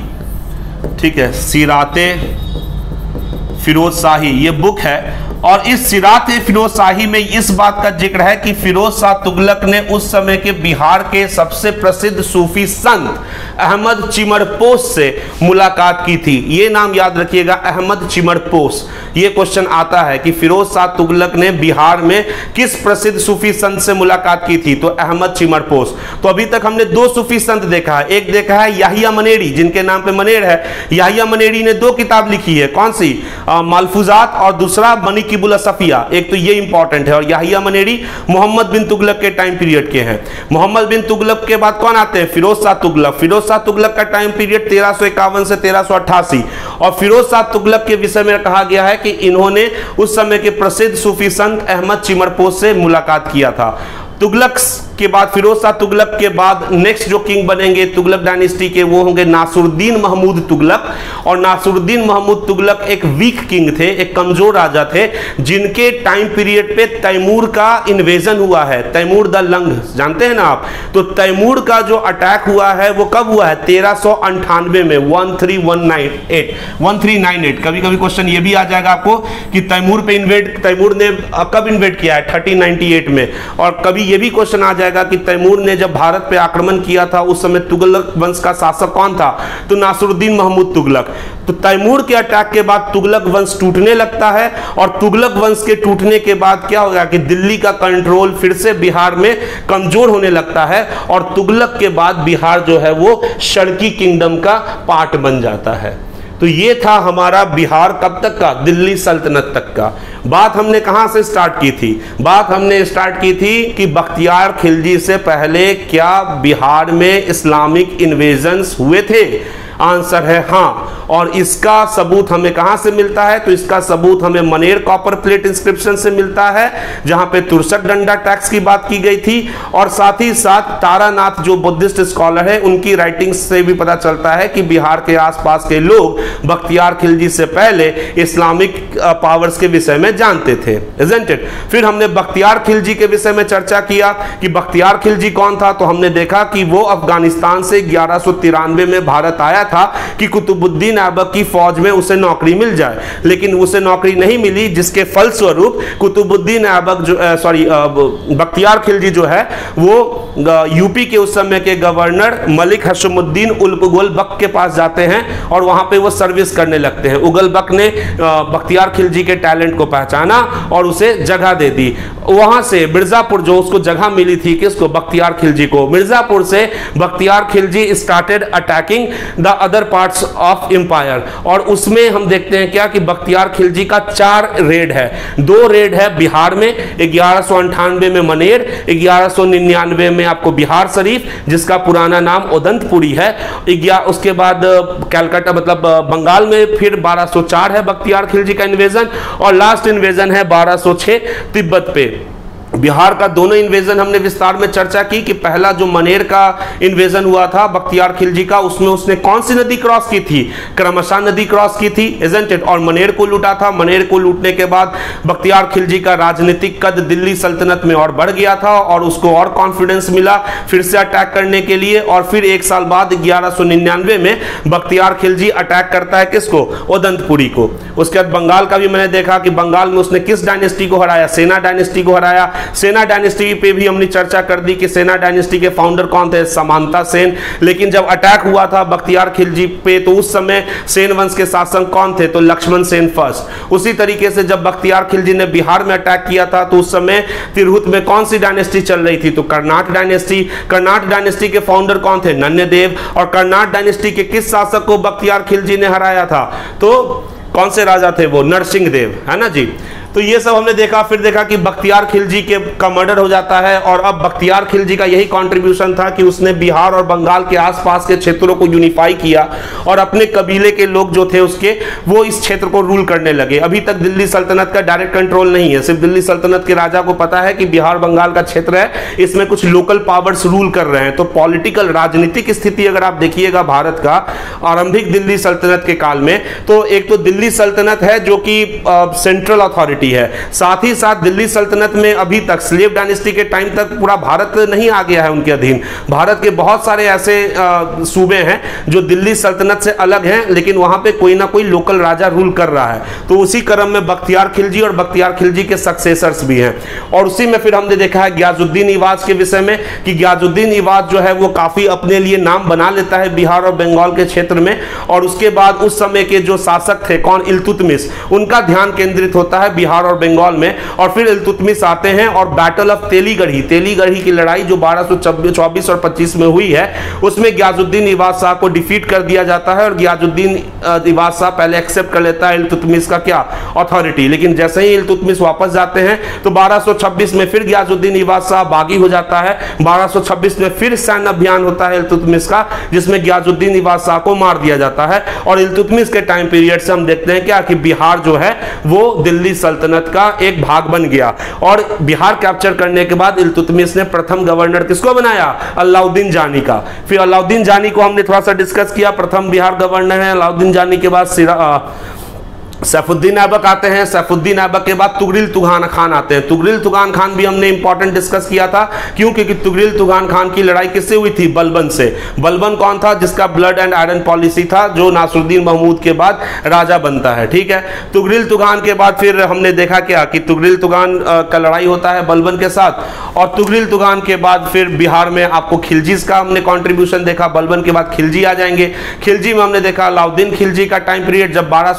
ठीक है सिराते फिरोज शाही ये बुक है और इस सिरात फिरोज शाही में इस बात का ज़िक्र है कि फिरोज शाह तुगलक ने उस समय के बिहार के सबसे प्रसिद्ध सूफी संत अहमद चिमरपोस से मुलाकात की थी। ये नाम याद रखिएगा, अहमद चिमरपोस ये क्वेश्चन आता है कि फिरोज शाह तुगलक ने बिहार में किस प्रसिद्ध सूफी संत से मुलाकात की थी? तो अहमद चिमरपोस तो अभी तक हमने दो सूफी संत देखा है। एक देखा है याहिया मनेरी, जिनके नाम पे मनेर है। याहिया मनेरी ने दो किताब लिखी है। कौन सी? मालफूजात और दूसरा मनी मनकीबुल सफिया, एक तो ये इंपॉर्टेंट है, और याहिया मनेरी मोहम्मद बिन तुगलक के टाइम पीरियड के हैं। मोहम्मद बिन तुगलक के बाद कौन आते हैं? फिरोज शाह तुगलक। फिरोज शाह तुगलक का टाइम पीरियड तेरह से तेरह और फिरोज शाह तुगलक के विषय में कहा गया है कि इन्होंने उस समय के प्रसिद्ध सूफी संत अहमद चिमरपोस से मुलाकात किया था। तुगलक के बाद फिरोज शाह तुगलक के बाद नेक्स्ट जो किंग बनेंगे तुगलक डायनेस्टी के, वो होंगे नासुरुद्दीन महमूद तुगलक। और नासुरुद्दीन महमूद तुगलक एक वीक किंग थे, एक कमज़ोर राजा थे, जिनके टाइम पीरियड पे तैमूर का इन्वेजन हुआ है। तैमूर द लंग, जानते हैं ना आप? तो तैमूर का जो अटैक हुआ है, वो कब हुआ है? तेरह में one three one nine eight one three nine eight कभी कभी क्वेश्चन ये भी आ जाएगा आपको कि तैमूर पे इन्वेट तैमूर ने कब इन्वेट किया है? थर्टीन में। और कभी ये भी क्वेश्चन आ जाएगा कि तैमूर ने जब भारत पे आक्रमण किया था, उस समय तुगलक वंश का शासक कौन था? तो नासरुद्दीन महमूद तुगलक। तो तैमूर के अटैक के बाद तुगलक वंश टूटने लगता है और तुगलक वंश के टूटने के बाद क्या होगा कि दिल्ली का कंट्रोल फिर से बिहार में कमज़ोर होने लगता है और तुगलक के बाद बिहार जो है वो सड़की किंगडम का पार्ट बन जाता है। तो ये था हमारा बिहार कब तक का? दिल्ली सल्तनत तक का। बात हमने कहाँ से स्टार्ट की थी? बात हमने स्टार्ट की थी कि बख्तियार खिलजी से पहले क्या बिहार में इस्लामिक इन्वेजन्स हुए थे? आंसर है हाँ। और इसका सबूत हमें कहाँ से मिलता है? तो इसका सबूत हमें मनेर कॉपर प्लेट इंस्क्रिप्शन से मिलता है, जहाँ पे तुरसक डंडा टैक्स की बात की गई थी। और साथ ही साथ तारानाथ जो बुद्धिस्ट स्कॉलर है, उनकी राइटिंग से भी पता चलता है कि बिहार के आसपास के लोग बख्तियार खिलजी से पहले इस्लामिक पावर्स के विषय में जानते थे इट फिर हमने बख्तियार खिलजी के विषय में चर्चा किया कि बख्तियार खिलजी कौन था तो हमने देखा कि वो अफ़गानिस्तान से ग्यारह में भारत आया था कि कुतुबुद्दीन ऐबक की फौज में उसे नौकरी मिल जाए। लेकिन उसे नौकरी नहीं मिली, जिसके फलस्वरूप कुतुबुद्दीन ऐबक जो सॉरी बख्तियार खिलजी जो है, वो यूपी के उस समय के गवर्नर मलिक हशमुद्दीन उल बक के पास जाते हैं और वहाँ पे वो सर्विस करने लगते हैं। उगल बक ने बख्तियार खिलजी के टैलेंट को पहचाना और उसे जगह दे दी। वहाँ से मिर्जापुर जो उसको जगह मिली थी किसको बख्तियार खिलजी को। मिर्जापुर से Bakhtiyar Khilji started attacking the other parts of empire और उसमें हम देखते हैं क्या कि बख्तियार खिलजी का चार रेड है। दो रेड है बिहार में, ग्यारह में मनेर, ग्यारह में आपको बिहार शरीफ, जिसका पुराना नाम उदंतपुरी है। उसके बाद कैलकाटा मतलब बंगाल में फिर 1204 है बख्तियार खिलजी का इन्वेजन और लास्ट इन्वेजन है 1206 तिब्बत पे। बिहार का दोनों इन्वेजन हमने विस्तार में चर्चा की कि पहला जो मनेर का इन्वेजन हुआ था, बख्तियार खिलजी का, उसमें उसने कौन सी नदी क्रॉस की थी? क्रमशा नदी क्रॉस की थी एजेंटेड और मनेर को लूटा था। मनेर को लूटने के बाद बख्तियार खिलजी का राजनीतिक कद दिल्ली सल्तनत में और बढ़ गया था और उसको और कॉन्फिडेंस मिला फिर से अटैक करने के लिए और फिर एक साल बाद ग्यारह में बख्तियार खिलजी अटैक करता है किसको? उदंतपुरी को। उसके बाद बंगाल का भी मैंने देखा कि बंगाल में उसने किस डायनेस्टी को हराया? सेना डायनेस्टी को हराया। सेना डायनेस्टी पे भी हमने चर्चा कर दी कि सेना डायनेस्टी के फाउंडर कौन थे? समानता सेन। लेकिन जब अटैक हुआ था बख्तियार खिलजी पे तो उस समय सेन वंश के शासक कौन थे? तो लक्ष्मण सेन फ़र्स्ट उसी तरीके से जब बख्तियार खिलजी ने बिहार में अटैक किया था तो उस समय तिरहुत में कौन सी डायनेस्टी चल रही थी? तो कर्नाट डायनेस्टी। कर्नाट डायनेस्टी के फाउंडर कौन थे? नन्य देव और कर्नाट डायनेस्टी के किस शासक को बख्तियार खिलजी ने हराया था? तो कौन से राजा थे वो? नरसिंह देव है ना जी? तो ये सब हमने देखा, फिर देखा कि बख्तियार खिलजी के, का मर्डर हो जाता है और अब बख्तियार खिलजी का यही कंट्रीब्यूशन था कि उसने बिहार और बंगाल के आसपास के क्षेत्रों को यूनिफाई किया और अपने कबीले के लोग जो थे उसके, वो इस क्षेत्र को रूल करने लगे। अभी तक दिल्ली सल्तनत का डायरेक्ट कंट्रोल नहीं है। सिर्फ़ दिल्ली सल्तनत के राजा को पता है कि बिहार, बंगाल का क्षेत्र है, इसमें कुछ लोकल पावर्स रूल कर रहे हैं। तो पॉलिटिकल राजनीतिक स्थिति अगर आप देखिएगा भारत का, आरंभिक दिल्ली सल्तनत के काल में तो एक तो दिल्ली सल्तनत है जो कि सेंट्रल अथॉरिटी डायनेस्टी है। साथ ही साथ दिल्ली सल्तनत में अभी तक स्लेव डायनेस्टी के टाइम तक पूरा भारत नहीं आ गया है उनके अधीन। भारत के बहुत सारे ऐसे सूबे हैं जो दिल्ली सल्तनत से अलग हैं, लेकिन वहाँ पे कोई ना कोई लोकल राजा रूल कर रहा है। तो उसी क्रम में बख्तियार खिलजी और बख्तियार खिलजी के सक्सेसर्स भी हैं। और उसी में फिर हमने देखा है ग्याजुद्दीन इवाज के विषय में कि ग्याजुद्दीन इवाज जो है वो काफ़ी अपने लिए नाम बना लेता है बिहार और बंगाल के क्षेत्र में। और उसके बाद उस समय के जो शासक थे कौन? इलतुतमिश। उनका ध्यान केंद्रित होता है बिहार बिहार और बंगाल में, और फिर इलतुतमिस आते हैं, और बैटल ऑफ़ तेलीगढ़ी तेलीगढ़ी की लड़ाई जो बारह चौबीस और पच्चीस में हुई है, उसमें गयाजुद्दीन इबाद शाह को डिफीट कर दिया जाता है, और गयाजुद्दीन इबाद शाह पहले एक्सेप्ट कर लेता है इलतुतमिस का क्या अथॉरिटी लेकिन जैसे ही इलतुतमिस वापस जाते हैं तो 1226 में फिर गयाजुद्दीन इबाद शाह बागी हो जाता है। 1226 में फिर सैन्य अभियान होता है इलतुतमिस का, जिसमें गयाजुद्दीन इबाद शाह को मार दिया जाता है। और इलतुतमिस के टाइम पीरियड से हम देखते हैं क्या कि बिहार जो है, वो दिल्ली सल्तनत का एक भाग बन गया। और बिहार कैप्चर करने के बाद इलतुतमिस ने प्रथम गवर्नर किसको बनाया? अलाउद्दीन जानी का। फिर अलाउद्दीन जानी को हमने थोड़ा सा डिस्कस किया। प्रथम बिहार गवर्नर है अलाउद्दीन जानी के बाद सैफुद्दीन ऐबक आते हैं, सैफुद्दीन ऐबक के बाद तुगरिल तुगान खान आते हैं। तुगरिल तुगान खान भी हमने इंपॉर्टेंट डिस्कस किया था, क्यों? क्योंकि तुगरिल तुगान खान की लड़ाई किससे हुई थी? बलबन से। बलबन कौन था? जिसका ब्लड एंड आयरन पॉलिसी था, जो नासरुद्दीन महमूद के बाद राजा बनता है, ठीक है? तुगरिल तुगान के बाद फिर हमने देखा क्या कि तुगरिल तुगान का लड़ाई होता है बलबन के साथ, और तुगरिल तुगान के बाद फिर बिहार में आपको खिलजीज का हमने कॉन्ट्रीब्यूशन देखा, बलबन के बाद खिलजी आ जाएँगे। खिलजी में हमने देखा, अलाउद्दीन खिलजी का टाइम पीरियड जब बारह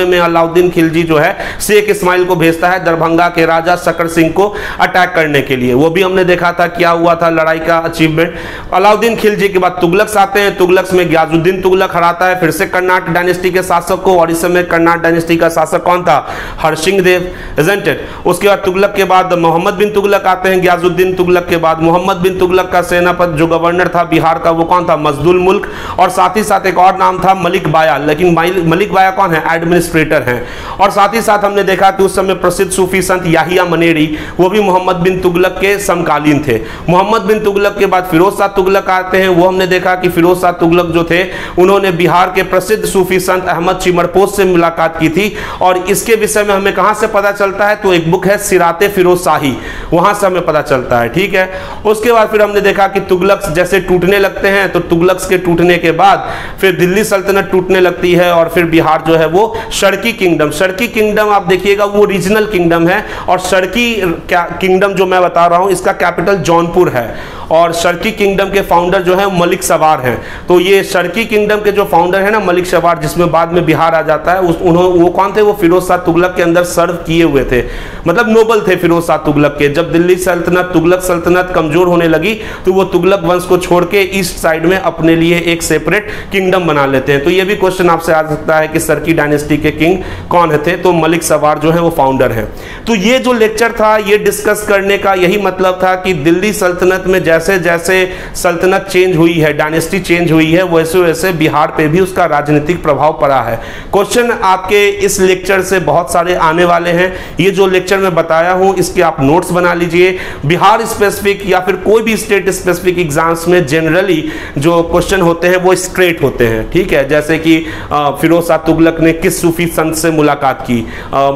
में अलाउद्दीन खिलजी जो है, शेख इस्माइल को भेजता है दरभंगा के राजा शकर सिंह को अटैक करने के लिए। वो भी हमने देखा था क्या हुआ था लड़ाई का अचीवमेंट अलाउद्दीन खिलजी के बाद तुगलक आते हैं। तुगलक में ग्याजुद्दीन तुगलक हराता है, फिर से कर्नाटक डायनेस्टी के शासक को, और इस समय कर्नाटक डायनेस्टी का शासक कौन था? हरसिंह देव इजेंटेड उसके बाद तुगलक के बाद मोहम्मद बिन तुगलक आते हैं, ग्याजुद्दीन तुगलक के बाद मोहम्मद बिन तुगलक का सेनापति, जो गवर्नर था बिहार का, वो कौन था? मजदुल मुल्क। और साथ ही साथ एक और नाम था मलिक बाया लेकिन मलिक बाया कौन है? एडमिनिस्ट्रेटर हैं। और साथ ही साथ हमने देखा कि उस समय प्रसिद्ध सूफी संत याहिया मनेरी, वो भी मोहम्मद बिन तुगलक के समकालीन थे। मोहम्मद बिन तुगलक के बाद फिरोज शाह तुगलक आते हैं। वो हमने देखा कि फिरोज शाह तुगलक जो थे, उन्होंने बिहार के प्रसिद्ध सूफी संत अहमद चिमरपोश से मुलाकात की थी। और इसके विषय में हमें कहाँ से पता चलता है? तो एक बुक है, सिराते फिरोज शाही। वहाँ से हमें पता चलता है, ठीक है? उसके बाद फिर हमने देखा कि तुगलक जैसे टूटने लगते हैं तो तुगलक के टूटने के बाद फिर दिल्ली सल्तनत टूटने लगती है और फिर बिहार जो है वो सड़की किंगडम। सड़की किंगडम आप देखिएगा, वो रीजनल किंगडम है। और सड़की किंगडम जो मैं बता रहा हूँ, इसका कैपिटल जौनपुर है। और शर्की किंगडम के फाउंडर जो है मलिक सवार हैं। तो ये शर्की किंगडम के जो फाउंडर है ना, मलिक सवार, जिसमें बाद में बिहार आ जाता है, उस उन्होंने वो कौन थे? वो फिरोज शाह तुगलक के अंदर सर्व किए हुए थे। मतलब नोबल थे फिरोज शाह तुगलक के। जब दिल्ली सल्तनत, तुगलक सल्तनत कमज़ोर होने लगी तो वो तुगलक वंश को छोड़ के ईस्ट साइड में अपने लिए एक सेपरेट किंगडम बना लेते हैं। तो ये भी क्वेश्चन आपसे आ सकता है कि सरकी डायनेस्टी के किंग कौन थे? तो मलिक सवार जो है वो फाउंडर है। तो ये जो लेक्चर था, ये डिस्कस करने का यही मतलब था कि दिल्ली सल्तनत में जैसे जैसे सल्तनत चेंज हुई है डायनेस्टी चेंज हुई है, वैसे वैसे बिहार पे भी उसका राजनीतिक प्रभाव पड़ा है। क्वेश्चन आपके इस लेक्चर से बहुत सारे आने वाले हैं। ये जो लेक्चर मैं बताया हूँ, इसके आप नोट्स बना लीजिए। बिहार स्पेसिफिक या फिर कोई भी स्टेट स्पेसिफिक एग्ज़ाम्स में जनरली जो क्वेश्चन होते हैं, वो स्ट्रेट होते हैं। ठीक है? जैसे कि फिरोज शाह तुगलक ने किस सूफी संत से मुलाकात की?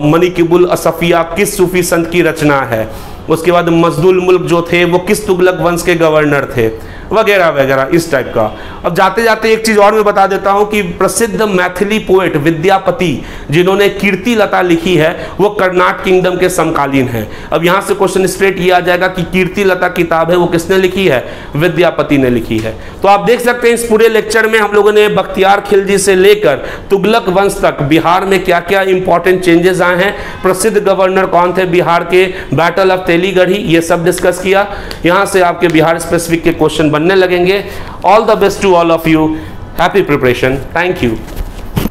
मनिकिबुल असफिया किस सूफी संत की रचना है? उसके बाद मजदूल मुल्क जो थे वो किस तुगलक वंश के गवर्नर थे? वगैरह वगैरह, इस टाइप का। अब जाते जाते एक चीज़ और मैं बता देता हूँ कि प्रसिद्ध मैथिली पोएट विद्यापति जिन्होंने कीर्ति लता लिखी है, वो कर्नाट किंगडम के समकालीन है। अब यहाँ से क्वेश्चन स्ट्रेट किया जाएगा कि कीर्ति लता किताब है, वो किसने लिखी है? विद्यापति ने लिखी है। तो आप देख सकते हैं इस पूरे लेक्चर में हम लोगों ने बख्तियार खिलजी से लेकर तुगलक वंश तक बिहार में क्या क्या इंपॉर्टेंट चेंजेस आए हैं। प्रसिद्ध गवर्नर कौन थे? बिहार के बैटल ऑफ़ तेलीगढ़ी ये सब डिस्कस किया। यहाँ से आपके बिहार स्पेसिफिक के क्वेश्चन बनने लगेंगे। All the best to all of you happy preparation thank you